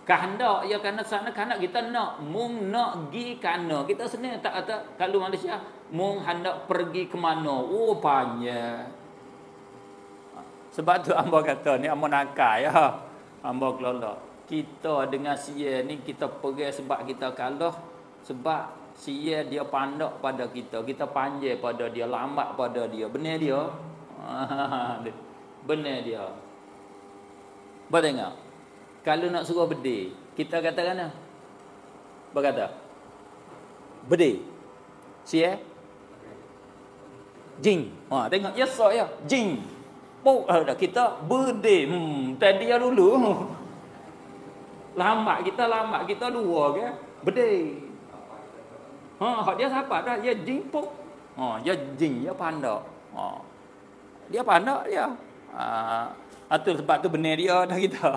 Kehendak ya kerana sana kehendak kita nak mung nak gi kana. Kita sebenarnya tak kata kalau Malaysia mung hendak pergi ke mana? Oh panjang sebab tu amba kata ni amba nakal ya amba kelola kita dengan sia ni kita pergi sebab kita kalah sebab sia dia pandak pada kita kita panjang pada dia lambat pada dia benar dia benar dia Bertengok kalau nak suruh berdeh, kita katakan apa? Berkata. Berdeh. Si eh? Jing. Ha, tengok ya so ya. Jing. Pok ada kita berdeh. Hmm, tadi ya dulu. Lambat kita lambat kita dua ke? Berdeh. Ha, hak dia siapa dah? Ya jing pok. Ha, ya jing, ya panda. Ha. Dia panda dia. Ha, atau sebab tu benar dia dah kita.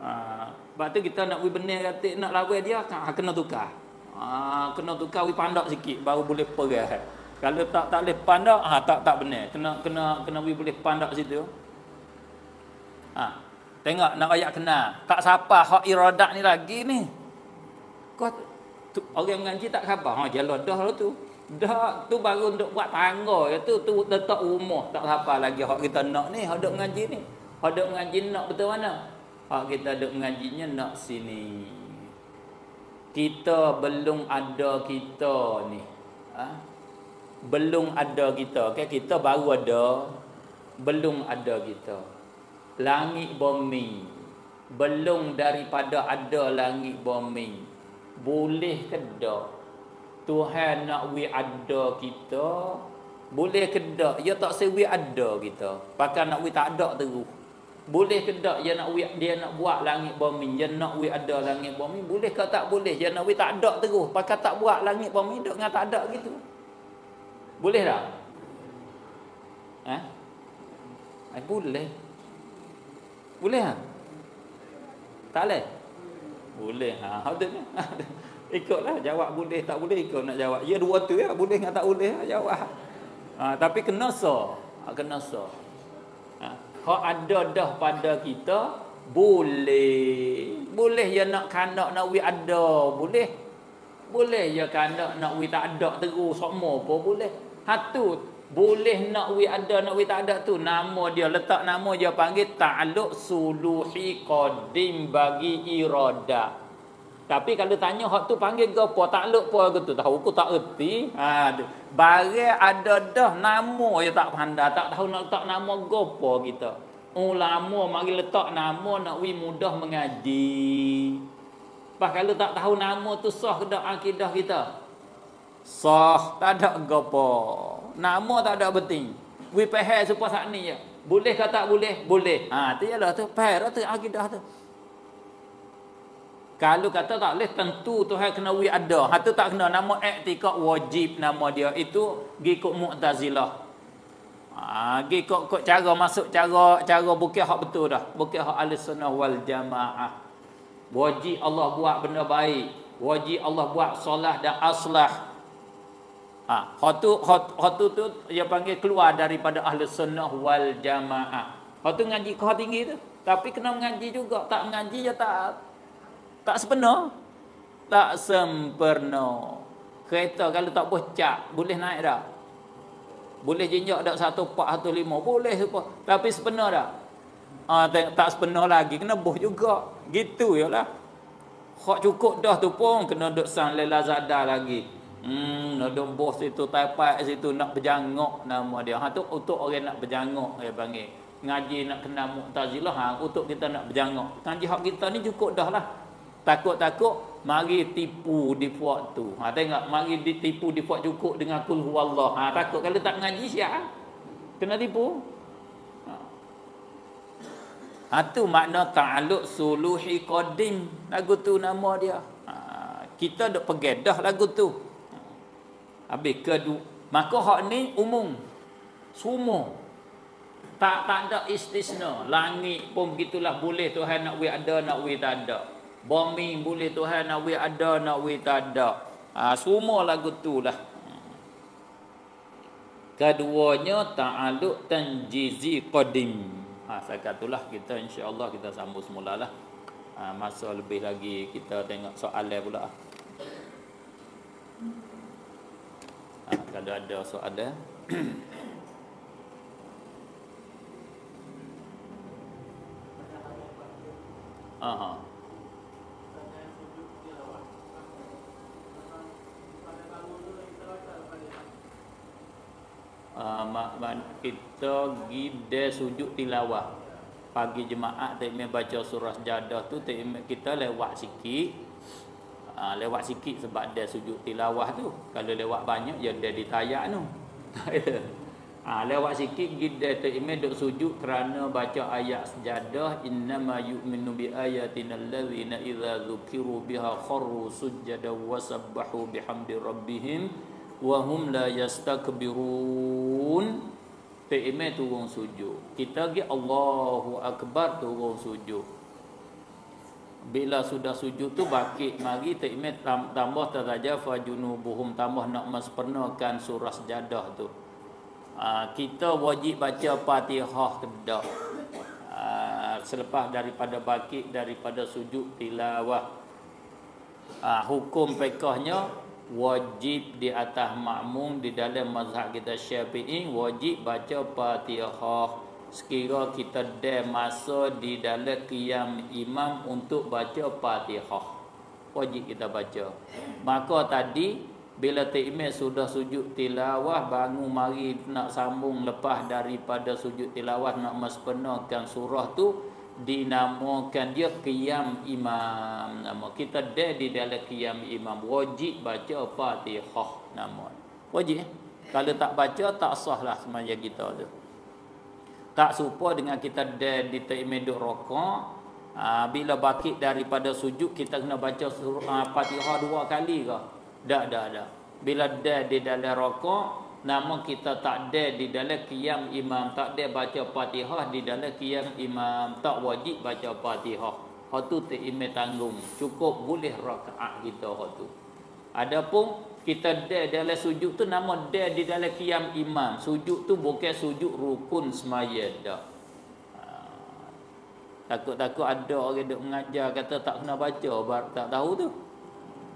Ha, sebab tu kita nak benih kata nak lawan dia ha, kena tukar. Ha, kena tukar pergi pandak sikit baru boleh pergi. Kalau tak tak boleh pandak ha, tak tak benar. Kena kena kena pergi boleh pandak situ. Ha. Tengok nak ayat kena. Tak siapa hak iradat ni lagi ni. Kau tu, orang mengaji tak khabar. Ha jalan dah lah tu. Dah tu baru untuk buat tangga ya tu tu letak rumah tak siapa lagi hak kita nak ni hak duk mengaji ni. Hak duk mengaji nak betul mana? Hak kita duk mengajinya nak sini. Kita belum ada kita ni. Ha? Belum ada kita. Okay? Kita baru ada. Belum ada kita. Langit bumi. Belum daripada ada langit bumi. Boleh ke tak? Tuhan nak wi ada kita? Boleh ke tak? Ya tak sewi ada kita. Pakai nak wi tak ada terus boleh ke tak? Dia nak wi dia nak buat langit bumi. Dia nak wi ada langit bumi. Boleh ke tak boleh? Dia nak wi tak ada terus pakai tak buat langit bumi dak dengan tak ada gitu boleh tak eh Ay, boleh boleh ha? Tak boleh? Boleh ha. Ada ni. Ikutlah jawab boleh tak boleh ikut nak jawab. Ya dua tu ya, boleh dengan tak boleh ha, jawab. Ha, tapi kena so. Ha, kena so. Ha. Hak ada dah pada kita boleh. Boleh ya nak kanak nak wi ada, boleh. Boleh ya kanak nak wi tak ada terus semua pun boleh. Hatu boleh nak wi ada nak wi tak ada tu nama dia letak nama dia panggil ta'alluq suluhi qadim bagi irada. Tapi kalau tanya hak tu panggil apa? Ta'alluq apa gitu tahu aku tak erti. Ha barang ada dah nama dia tak pandai. Tak tahu nak letak nama apa kita. Ulama mari letak nama nak wi mudah mengaji. Pas kalau tak tahu nama tu sah ke akidah kita sah tak ada gapo nama tak ada penting. We pahal supaya saat ni je boleh ke tak boleh? Boleh. Ha tu ialah tu. Pahal tu akidah tu. Kalau kata tak boleh tentu Tuhan kena we ada. Ha tu tak kena. Nama i'tikad wajib nama dia. Itu gikut mu'tazilah. Ha gikut kok cara masuk cara cara bukan hak betul dah. Bukan hak ahli sunnah wal jamaah. Wajib Allah buat benda baik. Wajib Allah buat solat dan aslah Ha, hot, hotu tu dia panggil keluar daripada ahli sunnah wal jamaah. Hotu ngaji kau tinggi tu. Tapi kena mengaji juga. Tak mengaji ya tak tak sepenuh. Tak sempurna. Kereta kalau tak bocak boleh naik dah. Boleh jinjak dak 1415 boleh apa. Tapi sepenuh dah. Ah ha, tak sepenuh lagi kena boh juga. Gitu yalah. Hak cukup dah tu pun kena duk sang lelazada lagi. Hmm, ada bos itu tapak situ nak berjangok nama dia. Ha tu untuk orang nak berjangok dia panggil. Ngaji nak kena Mu'tazilah ha untuk kita nak berjangok. Ngaji hak kita ni cukup dah lah. Takut-takut mari tipu di puak tu. Ha tengok mari ditipu di puak cukup dengan kul huwallah. Ha takut kalau tak ngaji siap kena tipu. Ha. ha tu makna ta'alluq suluhi qadim. Lagu tu nama dia. Ha, kita dok pegedah lagu tu. Habis kedua. Maka hak ni umum. Semua. Tak tak ada istisna. Langit pun begitulah boleh Tuhan nak we ada nak we tak ada. Bumi boleh Tuhan nak we ada nak we tak ada. Ha, semua lagu tu lah. Keduanya ta'aluk tanjizi qadim. Ha, saya katalah kita insya-Allah kita sambung semula lah. Ha, masa lebih lagi kita tengok soalan pula. Ha, kalau ada soalan. Aha. Uh, mak, mak, kita gide sujud tilawah. Pagi jemaah tak baca surah jadah tu tak kita lewat sikit ha, lewat sikit sebab dia sujud tilawah tu. Kalau lewat banyak ya dia ditayak tu. Ha, lewat sikit kita terimeh duk sujud kerana baca ayat sejadah innama yu'minu bi ayatina allazina idza dzukiru biha kharru sujada wa sabbahu bihamdi rabbihim wa hum la yastakbirun. Terimeh turun sujud. Kita gi Allahu akbar turun sujud bila sudah sujud tu bakit mari takmit tambah teraja fajunubuhum tambah nak mensempurnakan surah sejadah tu. Ha, kita wajib baca Fatihah kedak ha, selepas daripada baki daripada sujud tilawah. Ha, hukum pekahnya wajib di atas makmum di dalam mazhab kita syafi'i wajib baca fatihah sekira kita ada masa di dalam qiyam imam untuk baca fatihah. Wajib kita baca. Maka tadi bila takmir sudah sujud tilawah bangun mari nak sambung lepas daripada sujud tilawah nak mespenakan surah tu dinamakan dia qiyam imam. Nama kita dah di dalam qiyam imam. Wajib baca Fatihah nama. Wajib eh? kalau tak baca tak sahlah semaya kita tu tak serupa dengan kita di takmir duk rokok ha, bila bakit daripada sujud kita kena baca surah Fatihah dua kali ke? Dah dah dah bila dah di dalam rokok nama kita tak ada di dalam qiyam imam tak ada baca Fatihah di dalam qiyam imam tak wajib baca Fatihah hak tu tak imam tanggung. Cukup boleh rakaat kita hak tu adapun kita ada dalam sujud tu nama ada di dalam qiyam imam sujud tu bukan sujud rukun semaya dah ha. takut-takut ada orang duk mengajar kata tak kena baca tak tahu tu.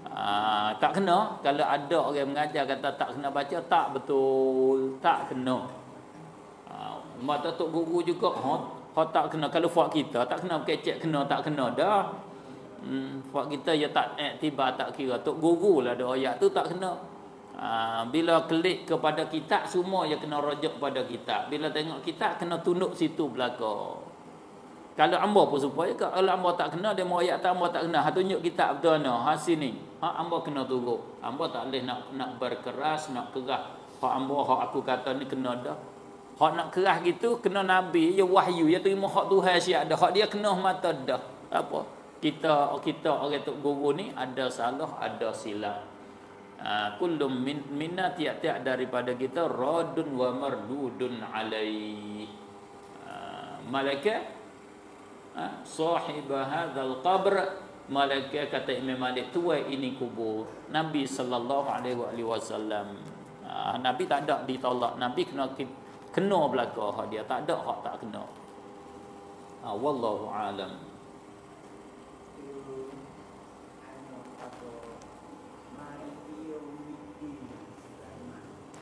Ah, tak kena. Kalau ada orang mengajar kata tak kena baca tak betul tak kena. Ah, mata tok guru juga ha ha tak kena. Kalau fak kita tak kena kecek kena tak kena dah hmm fak kita ya tak eh, tiba tak kira. Tok guru lah ada ayat tu tak kena. Ah, bila klik kepada kitab semua ya kena rujuk pada kitab. Bila tengok kitab kena tunduk situ belakang kalau amba pun supaya kalau amba tak kena dia mau ayat tak amba tak kena. Ha tunjuk kitab betul ana ha sini. Ha amba kena turut amba tak boleh nak nak berkeras nak keras ha amba ha aku kata ni kena dah. Ha nak keras gitu kena nabi ya wahyu. Ya terima hak Tuhan siap dah. Hak dia kena mata dah. Apa kita kita orang tok guru ni ada salah ada silap ha, kullum min, minna tiap-tiap daripada kita radun wa mardudun alai ha, malaikat ha? sahib hadzal qabr malaikat kata Imam Malik tua ini kubur. Nabi sallallahu alaihi wasallam. Ha, Nabi tak ada ditolak. Nabi kena kena belaka dia. Tak ada hak tak kena. Ha, wallahu alam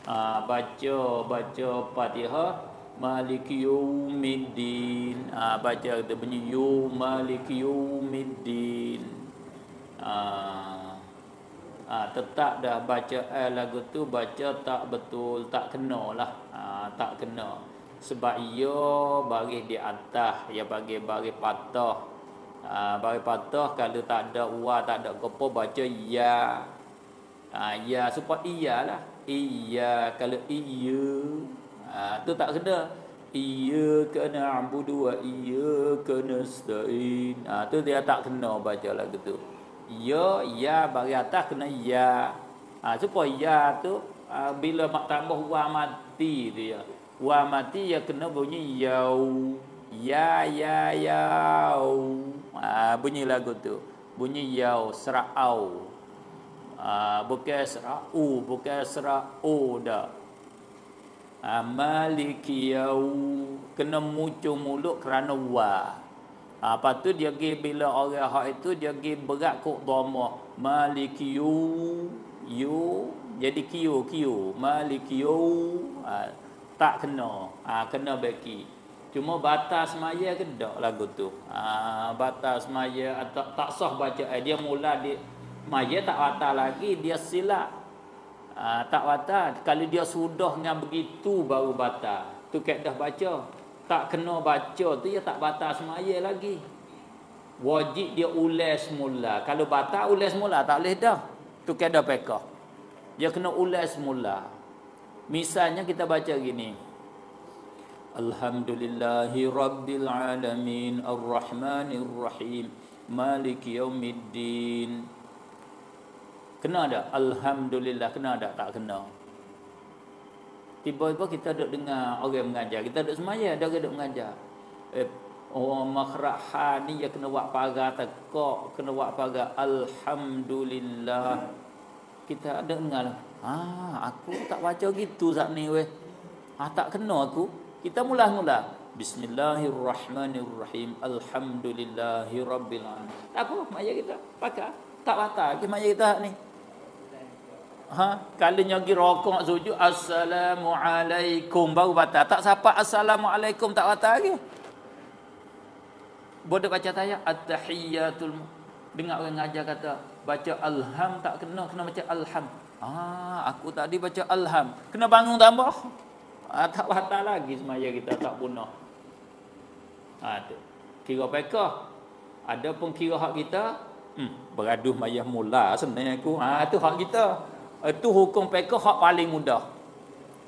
ha, baca baca Fatihah Maliki yaumiddin. Ha, Baca kita bunyi Yu maliki yaumiddin. Ha, ha, Tetap dah baca eh, lagu tu Baca tak betul Tak kena lah. Ha, Tak kena. Sebab ia bagi di atas Ia bagi bagi patah. Ha, Bagi patah Kalau tak ada uar Tak ada kepo Baca ya. Ha, Ya supaya iya lah Iya Kalau iya ha, tu tak kena. Iyyaka na'budu wa iyyaka nasta'in ha, tu dia tak kena baca lagu tu. Ya ya bagi atas kena ya ha, supaya ya tu ha, bila mak tambah wa mati dia wa mati ya kena bunyi yau. Ya ya yau. Ha, bunyi lagu tu. Bunyi yau serau ha, bukan serau bukan serau dah Maliki yau kena muncul mulut kerana wa. Ha, lepas tu dia pergi bila orang hak itu dia pergi berat kok dhamma. Maliki yu yu jadi kiu kiu maliki yu ha, tak kena. Ha, kena beki. Cuma batas maya ke tak lagu tu. Ha, batas maya atau tak sah baca eh, dia mula di maya tak batal lagi dia silap. Ha, tak batal kalau dia sudah dengan begitu baru batal tu kaedah baca. Tak kena baca tu dia tak batal semaya lagi. Wajib dia ulas semula kalau batal ulas semula tak boleh dah. Tu kaedah pekah. Dia kena ulas semula misalnya kita baca gini. Alhamdulillahi Rabbil Alamin. Ar-Rahmanir Rahim. Maliki Yawmiddin Kena ada Alhamdulillah kena ada tak kena Tiba-tiba kita duduk dengar orang mengajar Kita duduk semaya ada orang duduk mengajar eh, Oh makhrah ni ya kena buat pagar tekok Kena buat pagar Alhamdulillah Kita ada dengar Ah, aku tak baca gitu saat ni weh. Ah tak kena aku. Kita mula-mula Bismillahirrahmanirrahim. Alhamdulillahirabbil alamin. Tak apa, maya kita pakai. Tak batal ke maya kita ni. Ha, kalau nyagi rokok sujud assalamualaikum baru batal. Tak siapa assalamualaikum tak batal lagi. Boleh baca tayat at-tahiyyatul dengar orang ngajar kata baca alham tak kena kena baca alham. Ah, aku tadi baca alham. Kena bangun tambah. Ah, tak batal lagi semaya kita tak punah. Ah, tu. Kira pekah. Ada pun kira hak kita, hmm, beraduh mayah mula sebenarnya aku. Ah, tu hak kita. Itu hukum pekah hak paling mudah.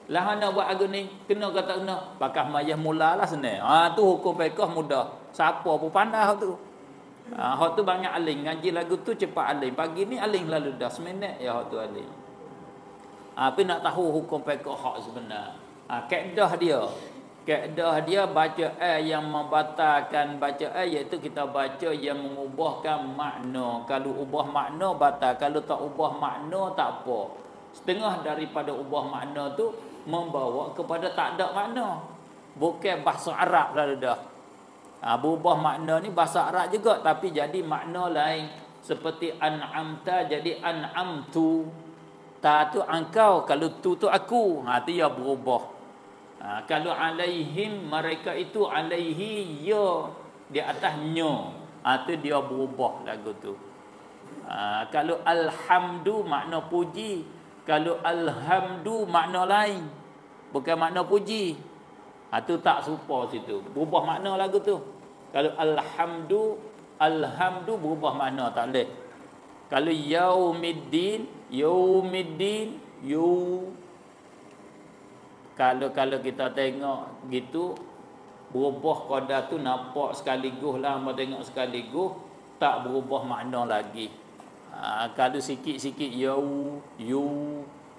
Lah nak buat agu ni kena kata kena bakah mayah mula lah sebenarnya. Ah, tu hukum pekah mudah. Siapa pun pandai hak tu. Ha, hak tu banyak aling. Ngaji lagu tu cepat aling. Pagi ni aling lalu dah. Seminit ya hak tu aling. Ha, tapi nak tahu hukum pekak hak sebenar. Ha, keedah dia. Keedah dia baca eh yang membatalkan baca eh iaitu kita baca yang mengubahkan makna. Kalau ubah makna batal. Kalau tak ubah makna tak apa. Setengah daripada ubah makna tu membawa kepada tak ada makna. Bukan bahasa Arab lalu dah. Ha, berubah makna ni bahasa Arab juga tapi jadi makna lain seperti an'amta jadi an'amtu ta tu engkau kalau tu tu aku ha tu ya berubah ha, kalau alaihim mereka itu alaihi ya di atasnya ha tu dia berubah lagu tu ha, kalau alhamdu makna puji kalau alhamdu makna lain bukan makna puji Ha, tu tak serupa situ. Berubah makna lagu tu. Kalau alhamdu alhamdu berubah makna tak boleh. Kalau yaumiddin yaumiddin yu kalau kalau kita tengok gitu berubah qada tu nampak sekaligus lah mau tengok sekaligus tak berubah makna lagi. Ha, kalau sikit-sikit yau yu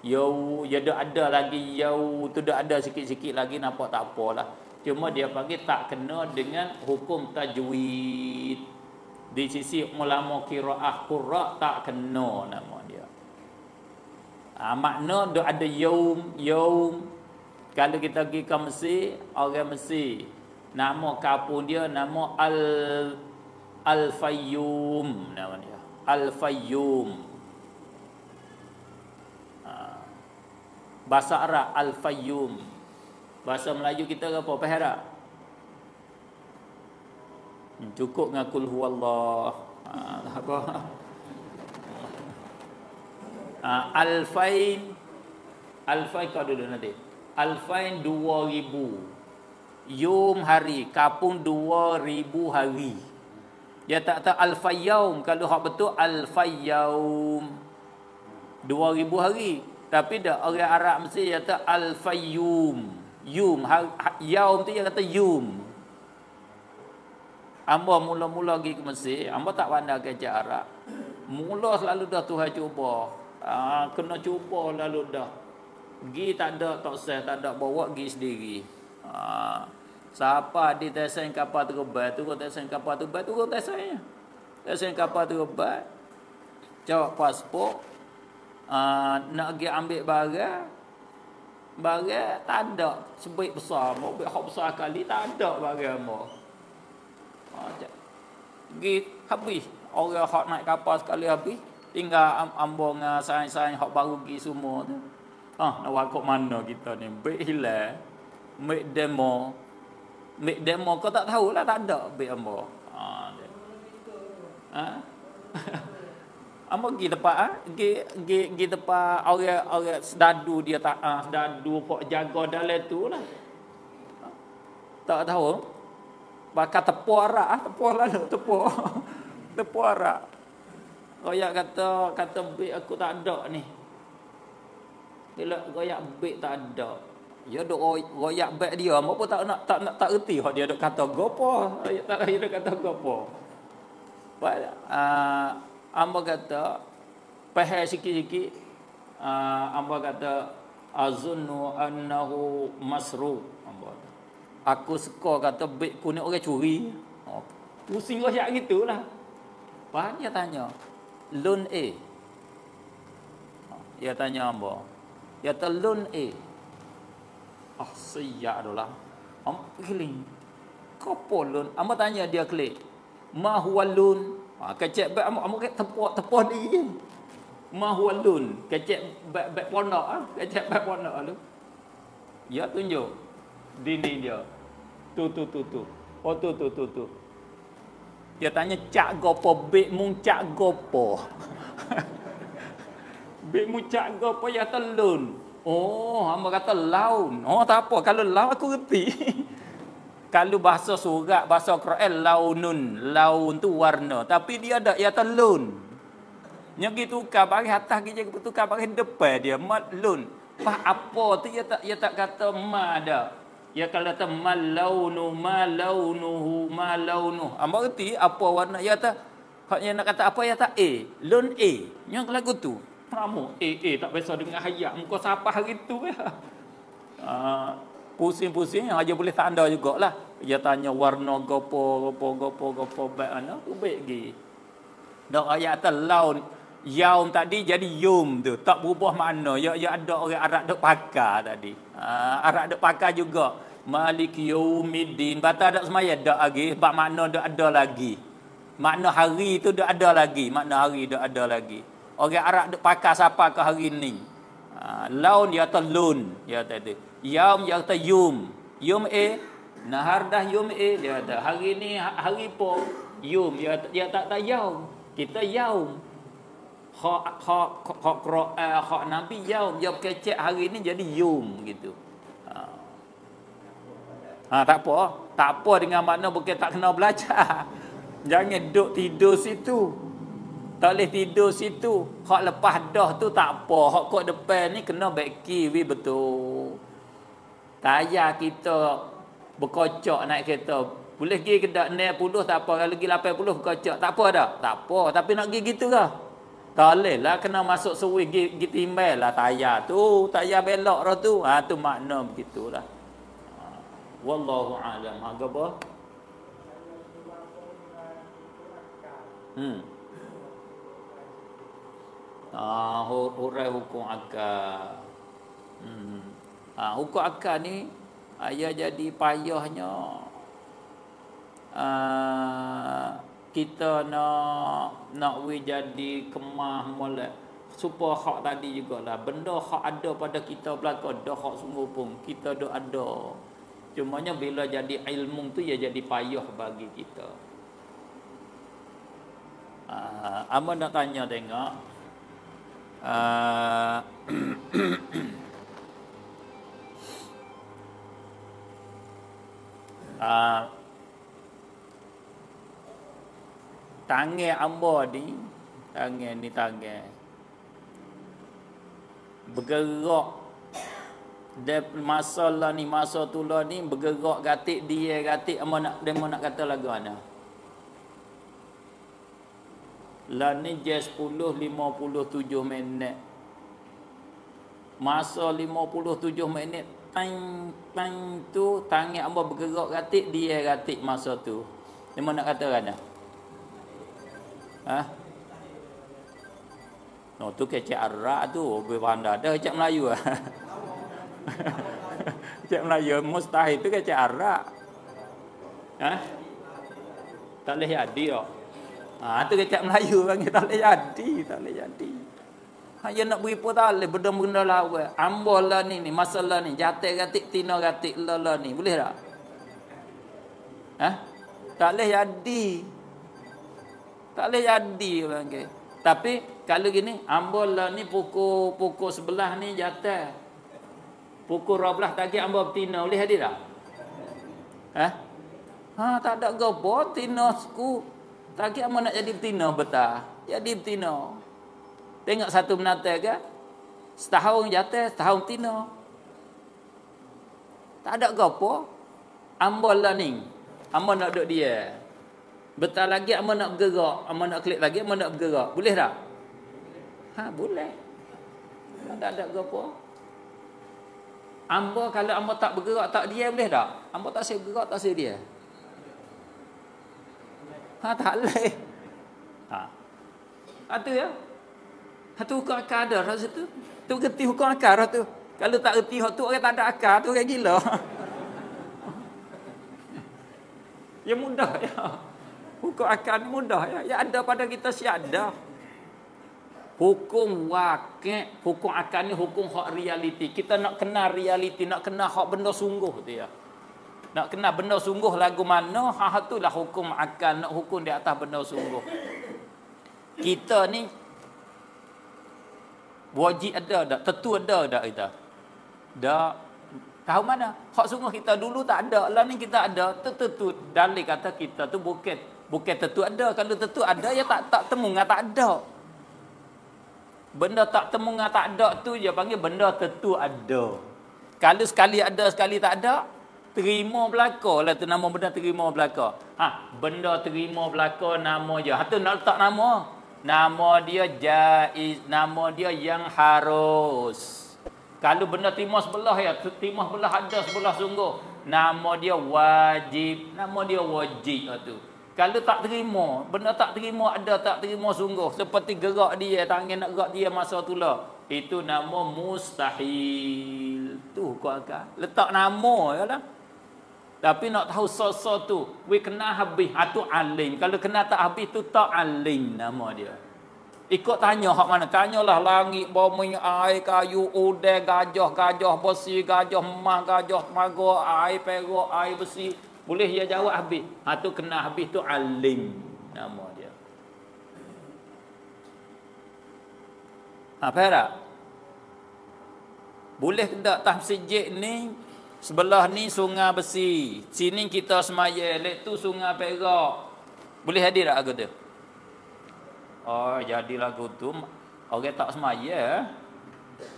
Yau ya dah ada lagi yau tu dah ada sikit-sikit lagi nampak tak apalah. Cuma dia panggil tak kena dengan hukum tajwid. Di sisi ulama qiraah qurra tak kena nama dia. Ha, makna dah ada yaum yaum kalau kita pergi ke Mesir, orang Mesir nama kampung dia nama Al Al Fayyum nama dia. Al Fayyum. Bahasa Arab Al-Fayyum. Bahasa Melayu kita apa? Pahara. Hmm, cukup dengan kul huwallah. Ha, apa? Ha, Al-Fain Al-Fain kau dulu nanti. Al-Fain 2000. Yum hari, kapung 2000 hari. Dia tak tahu Al-Fayyaum kalau hak betul Al-Fayyaum. 2000 hari. Tapi dah orang Arab mesti kata al-fayyum. Yum, ha, ha, yaum tu dia kata yum. Amba mula-mula pergi ke Mesir, amba tak pandai kerja Arab. Mula selalu dah Tuhan cuba. Ha, kena cuba lalu dah. Gi tak ada tak sah, tak ada bawa gi sendiri. Ha, siapa di tesen kapal terbat tu, tesen kapal terbat tu, tesennya. Tesen kapal terbat. Jawab pasport, uh, nak pergi ambil barang barang tak ada sebaik besar mobil hak besar kali tak ada barang mo uh, pergi habis orang hak naik kapal sekali habis tinggal ambo dengan sains-sains hak baru pergi semua tu ah nak wakuk mana kita ni baik hilang make demo make demo kau tak tahulah tak ada baik ambo ah ha? Amba pergi tempat ah, pergi pergi pergi tempat orang orang sedadu dia tak ah sedadu pok jaga dalam tu lah. Tak tahu. Bakal tepuk arak ah, tepuk lalu tepuk. tepuk arak. Royak kata kata aku tak ada ni. Bila royak beg tak ada. Ya dok royak beg dia, apa tak nak tak nak tak erti hak dia dok kata gopo. Royak tak dia kata gopo. Baik. Ah Amba kata Pahal sikit-sikit uh, Amba kata Azunnu annahu masru Amba kata Aku suka kata Bik kuning orang curi oh, Pusing rosak gitu lah Lepas dia tanya Loan A Dia tanya Amba Dia kata loan A Ah, siap adalah Amba keling Kopo lun? Amba tanya dia klik. Ma huwa lun? Ha, kecek bak amba amba tepuk tepuk diri. Ma huwa lun? Kecek bak bak pondok ah, kecek bak pondok lu. Ya tunjuk. Dini dia. Tu tu tu tu. Oh tu tu tu tu. Dia tanya cak gopo bek mung cak gopo. bek mung cak gopo ya telun. Oh, hamba kata laun. Oh, tak apa. Kalau laun aku reti. Kalau bahasa surat, bahasa Quran launun, laun tu warna. Tapi dia ada ya telun. Yang gitu tukar bagi atas kita tukar bagi depan dia mat lun. Pak apa tu ya tak ya tak kata ma ada. Ya kalau kata malaunu malaunuhu malaunu. Amba reti apa warna ya tak haknya nak kata apa ya tak a. Lun a. Yang lagu tu. Pramu a a tak biasa dengan hayat muka siapa hari tu ya. Uh, pusing-pusing yang aja boleh tanda jugalah. Dia tanya warna gopo gopo gopo gopo baik ana tu baik gi. Dak ayat atas laun yaum tadi jadi yum tu. Tak berubah makna. Ya ya ada orang Arab dok pakar tadi. Uh, Arab dok pakar juga. Malik yaumiddin. Bata dak semaya dak lagi. Bab makna dak ada lagi. Makna hari tu dak ada lagi. Makna hari dak ada lagi orang Arab dok pakar siapa ke hari ni? Uh, laun ya talun ya tadi yaum ya ta yum. Yum e nahar dah yum e dia kata hari ni hari po yum. Ya ya tak tak yaum. Kita yaum. Hak hak hak Quran hak Nabi yaum. Dia kecek hari ni jadi yum gitu. Ha. ha tak apa. Tak apa dengan makna bukan tak kena belajar. Jangan duduk tidur situ. Tak boleh tidur situ. Hak lepas dah tu tak apa. Hak kod depan ni kena back kiri betul. Tayar kita berkocok naik kereta. Boleh pergi ke dak 60 tak apa. Kalau pergi 80 berkocok. Tak apa dah. Tak apa. Tapi nak pergi gitu lah. Tak boleh lah kena masuk suwi pergi timbal lah tayar tu. Tayar belok lah tu. Ha, tu makna begitulah. Ha, wallahu alam. Agak apa? Hmm. Ah, hurai hukum akal. Hmm. Ah, hukum akal ni ayah jadi payahnya. Ah, kita nak nak we jadi kemah molek supaya hak tadi jugalah benda hak ada pada kita belaka dah hak sungguh pun kita dah ada cumanya bila jadi ilmu tu ya jadi payah bagi kita uh, ama nak tanya tengok uh, uh, tangan amba ni tangan ni tangan. Bergerak. Dan masa lah ni masa tu lah ni bergerak gatik dia gatik amba nak demo nak kata lagu mana lah ni je 10 57 minit masa 57 minit tang tang tu tangan amba bergerak gatik dia gatik masa tu demo nak kata mana Ha? No, tu kecek Arab tu, gue pandai. Dah kecek Melayu ah. kecek Melayu mustahil tu kecek Arab. Ha? Tak boleh jadi oh. Ha, tu kecek Melayu bang, tak boleh jadi, tak boleh jadi. Ha, ya nak beri pun tak boleh, benda-benda lawa. Ambol lah ni, ni, masalah ni, jatuh gatik, tina gatik, lah, lah ni, boleh tak? Ha? Tak boleh jadi. Tak boleh jadi ke. Tapi kalau gini, ambol lah ni pukul pukul sebelah ni jatuh. Pukul 12 tadi ambol betina boleh hadir tak? Ha? Ha tak ada gapo tina suku. Tadi ambol nak jadi betina betah. Jadi betina. Tengok satu menata ke? Setahun jatuh, setahun betina. Tak ada gapo. Ambol lah ni. Ambol nak duduk dia. Betul lagi amal nak bergerak, amal nak klik lagi, amal nak bergerak. Boleh tak? Ha, boleh. Tak ada apa. Amba kalau amba tak bergerak tak dia boleh tak? Amba tak saya bergerak tak saya dia. Ha tak boleh. Ha. Tu ya. Ha tu hukum akal ada rasa tu. Tu kerti hukum akal tu. Kalau tak kerti hak tu orang tak ada akal tu orang gila. Ya mudah ya. Hukum akal ni mudah ya. Ya ada pada kita si ada. Hukum wakil, hukum akal ni hukum hak realiti. Kita nak kenal realiti, nak kenal hak benda sungguh tu ya. Nak kenal benda sungguh lagu mana, ha tu lah hukum akal, nak hukum di atas benda sungguh. Kita ni wajib ada tak? Tentu ada tak kita? Tak. Tahu mana? Hak sungguh kita dulu tak ada. Lah ni kita ada. Tentu dalil kata kita tu bukan bukan tentu ada. Kalau tentu ada ya tak tak temu ngah tak ada. Benda tak temu ngah tak ada tu dia panggil benda tentu ada. Kalau sekali ada sekali tak ada, terima belaka lah tu nama benda terima belaka. Ha, benda terima belaka nama je. Ha tu nak letak nama. Nama dia jaiz, nama dia yang harus. Kalau benda timah sebelah ya, timah sebelah ada sebelah sungguh. Nama dia wajib. Nama dia wajib lah tu. Kalau tak terima, benda tak terima ada tak terima sungguh. Seperti gerak dia, tangan nak gerak dia masa tu lah. Itu nama mustahil. Tu kau akan. Letak nama ya lah. Tapi nak tahu sosok tu, we kena habis. Ha tu alim. Kalau kena tak habis tu tak alim nama dia. Ikut tanya hak mana? Tanyalah langit, bumi, air, kayu, udai, gajah, gajah besi, gajah emas, gajah temaga, air perak, air besi. Boleh dia jawab habis. Ha tu kena habis tu alim nama dia. Ha tak? Boleh tak tahsijik ni sebelah ni sungai besi. Sini kita semaya, lek tu sungai perak. Boleh hadir tak aku tu? Oh, jadi lagu tu orang tak semaya.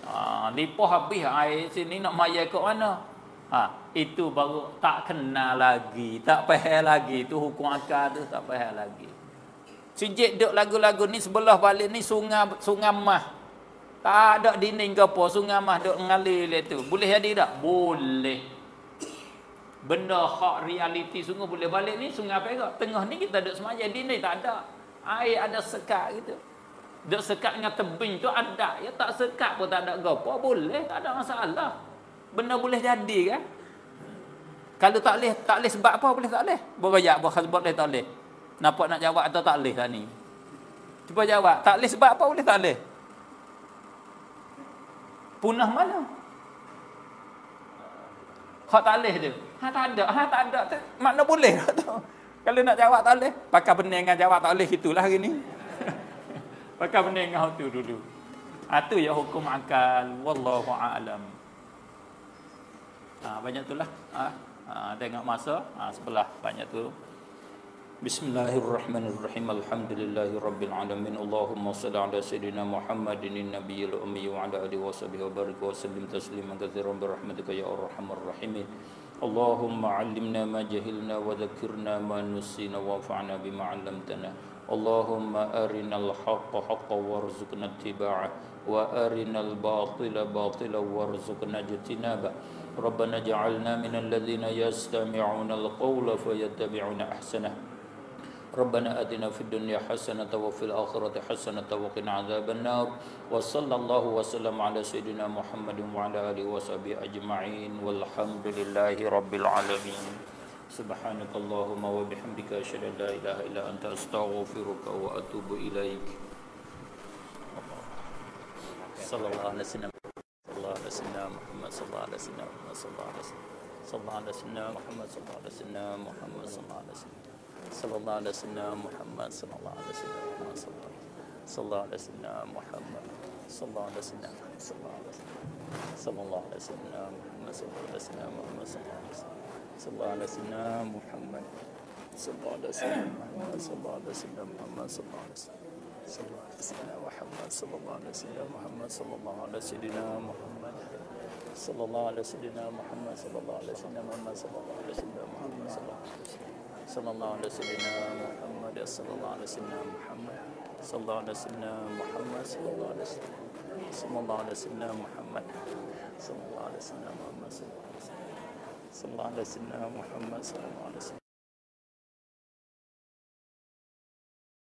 Ha, lipoh habis air sini nak maya ke mana? Ha, itu baru tak kenal lagi, tak faham lagi tu hukum akal tu tak faham lagi. Sijik duk lagu-lagu ni sebelah balik ni sungai sungai mah. Tak ada dinding ke apa, sungai mah duk ngalir le tu. Boleh jadi tak? Boleh. Benda hak realiti sungguh boleh balik ni sungai perak. Tengah ni kita duk semaya dinding tak ada air ada sekat gitu. Dok sekat dengan tebing tu ada. Ya tak sekat pun tak ada gapo boleh, tak ada masalah. Benda boleh jadi kan? Kalau tak boleh, tak boleh sebab apa boleh tak boleh? Berbayak buat sebab boleh tak boleh. Nampak nak jawab atau tak boleh tadi? Cuba jawab, tak boleh sebab apa boleh tak boleh? Punah mana? Hak tak boleh tu. Ha tak ada, ha tak ada tu. Makna boleh tu. Kalau nak jawab tak boleh, pakai bening dengan jawab tak boleh itulah hari ni. pakai bening dengan tu dulu. Ha, ya hukum akal. Wallahu a'lam. Ha, banyak itulah. Ha, ha, tengok masa. Ha, sebelah banyak tu. بسم الله الرحمن الرحيم الحمد لله رب العالمين اللهم صل على سيدنا محمد النبي الأمي وعلى آله وصحبه وبارك وسلم تسليما كثيرا برحمتك يا أرحم الراحمين اللهم علمنا ما جهلنا وذكرنا ما نسينا وانفعنا بما علمتنا اللهم أرنا الحق حقا وارزقنا اتباعه وأرنا الباطل باطلا وارزقنا اجتنابه ربنا اجعلنا من الذين يستمعون القول فيتبعون أحسنه ربنا آتنا في الدنيا حسنة وفي الآخرة حسنة وقنا عذاب النار. وصلى الله وسلم على سيدنا محمد وعلى آله وصحبه أجمعين. والحمد لله رب العالمين. سبحانك اللهم وبحمدك أشهد أن لا إله إلا أنت أستغفرك وأتوب إليك. صلى الله على سيدنا صلى الله على سيدنا محمد صلى الله على سيدنا محمد صلى الله على سيدنا صلى الله على سيدنا محمد صلى الله على سيدنا محمد. صلى الله على سيدنا صلى الله على سيدنا محمد صلى الله على سيدنا محمد صلى الله على سيدنا محمد صلى الله على سيدنا محمد صلى الله على سيدنا محمد صلى الله على سيدنا محمد صلى الله على سيدنا محمد صلى الله على سيدنا محمد صلى الله على سيدنا محمد صلى الله على سيدنا محمد صلى الله على سيدنا محمد صلى الله على سيدنا محمد صلى الله على سيدنا محمد صلى الله على سيدنا محمد صلى الله على سيدنا محمد صلى الله على سيدنا محمد صلى الله على سيدنا محمد صلى الله على سيدنا محمد صلى الله على سيدنا محمد صلى الله على سيدنا محمد صلى الله على سيدنا محمد صلى الله على سيدنا صلى الله على سيدنا محمد صلى الله على سيدنا محمد صلى الله على سيدنا محمد صلى الله على سيدنا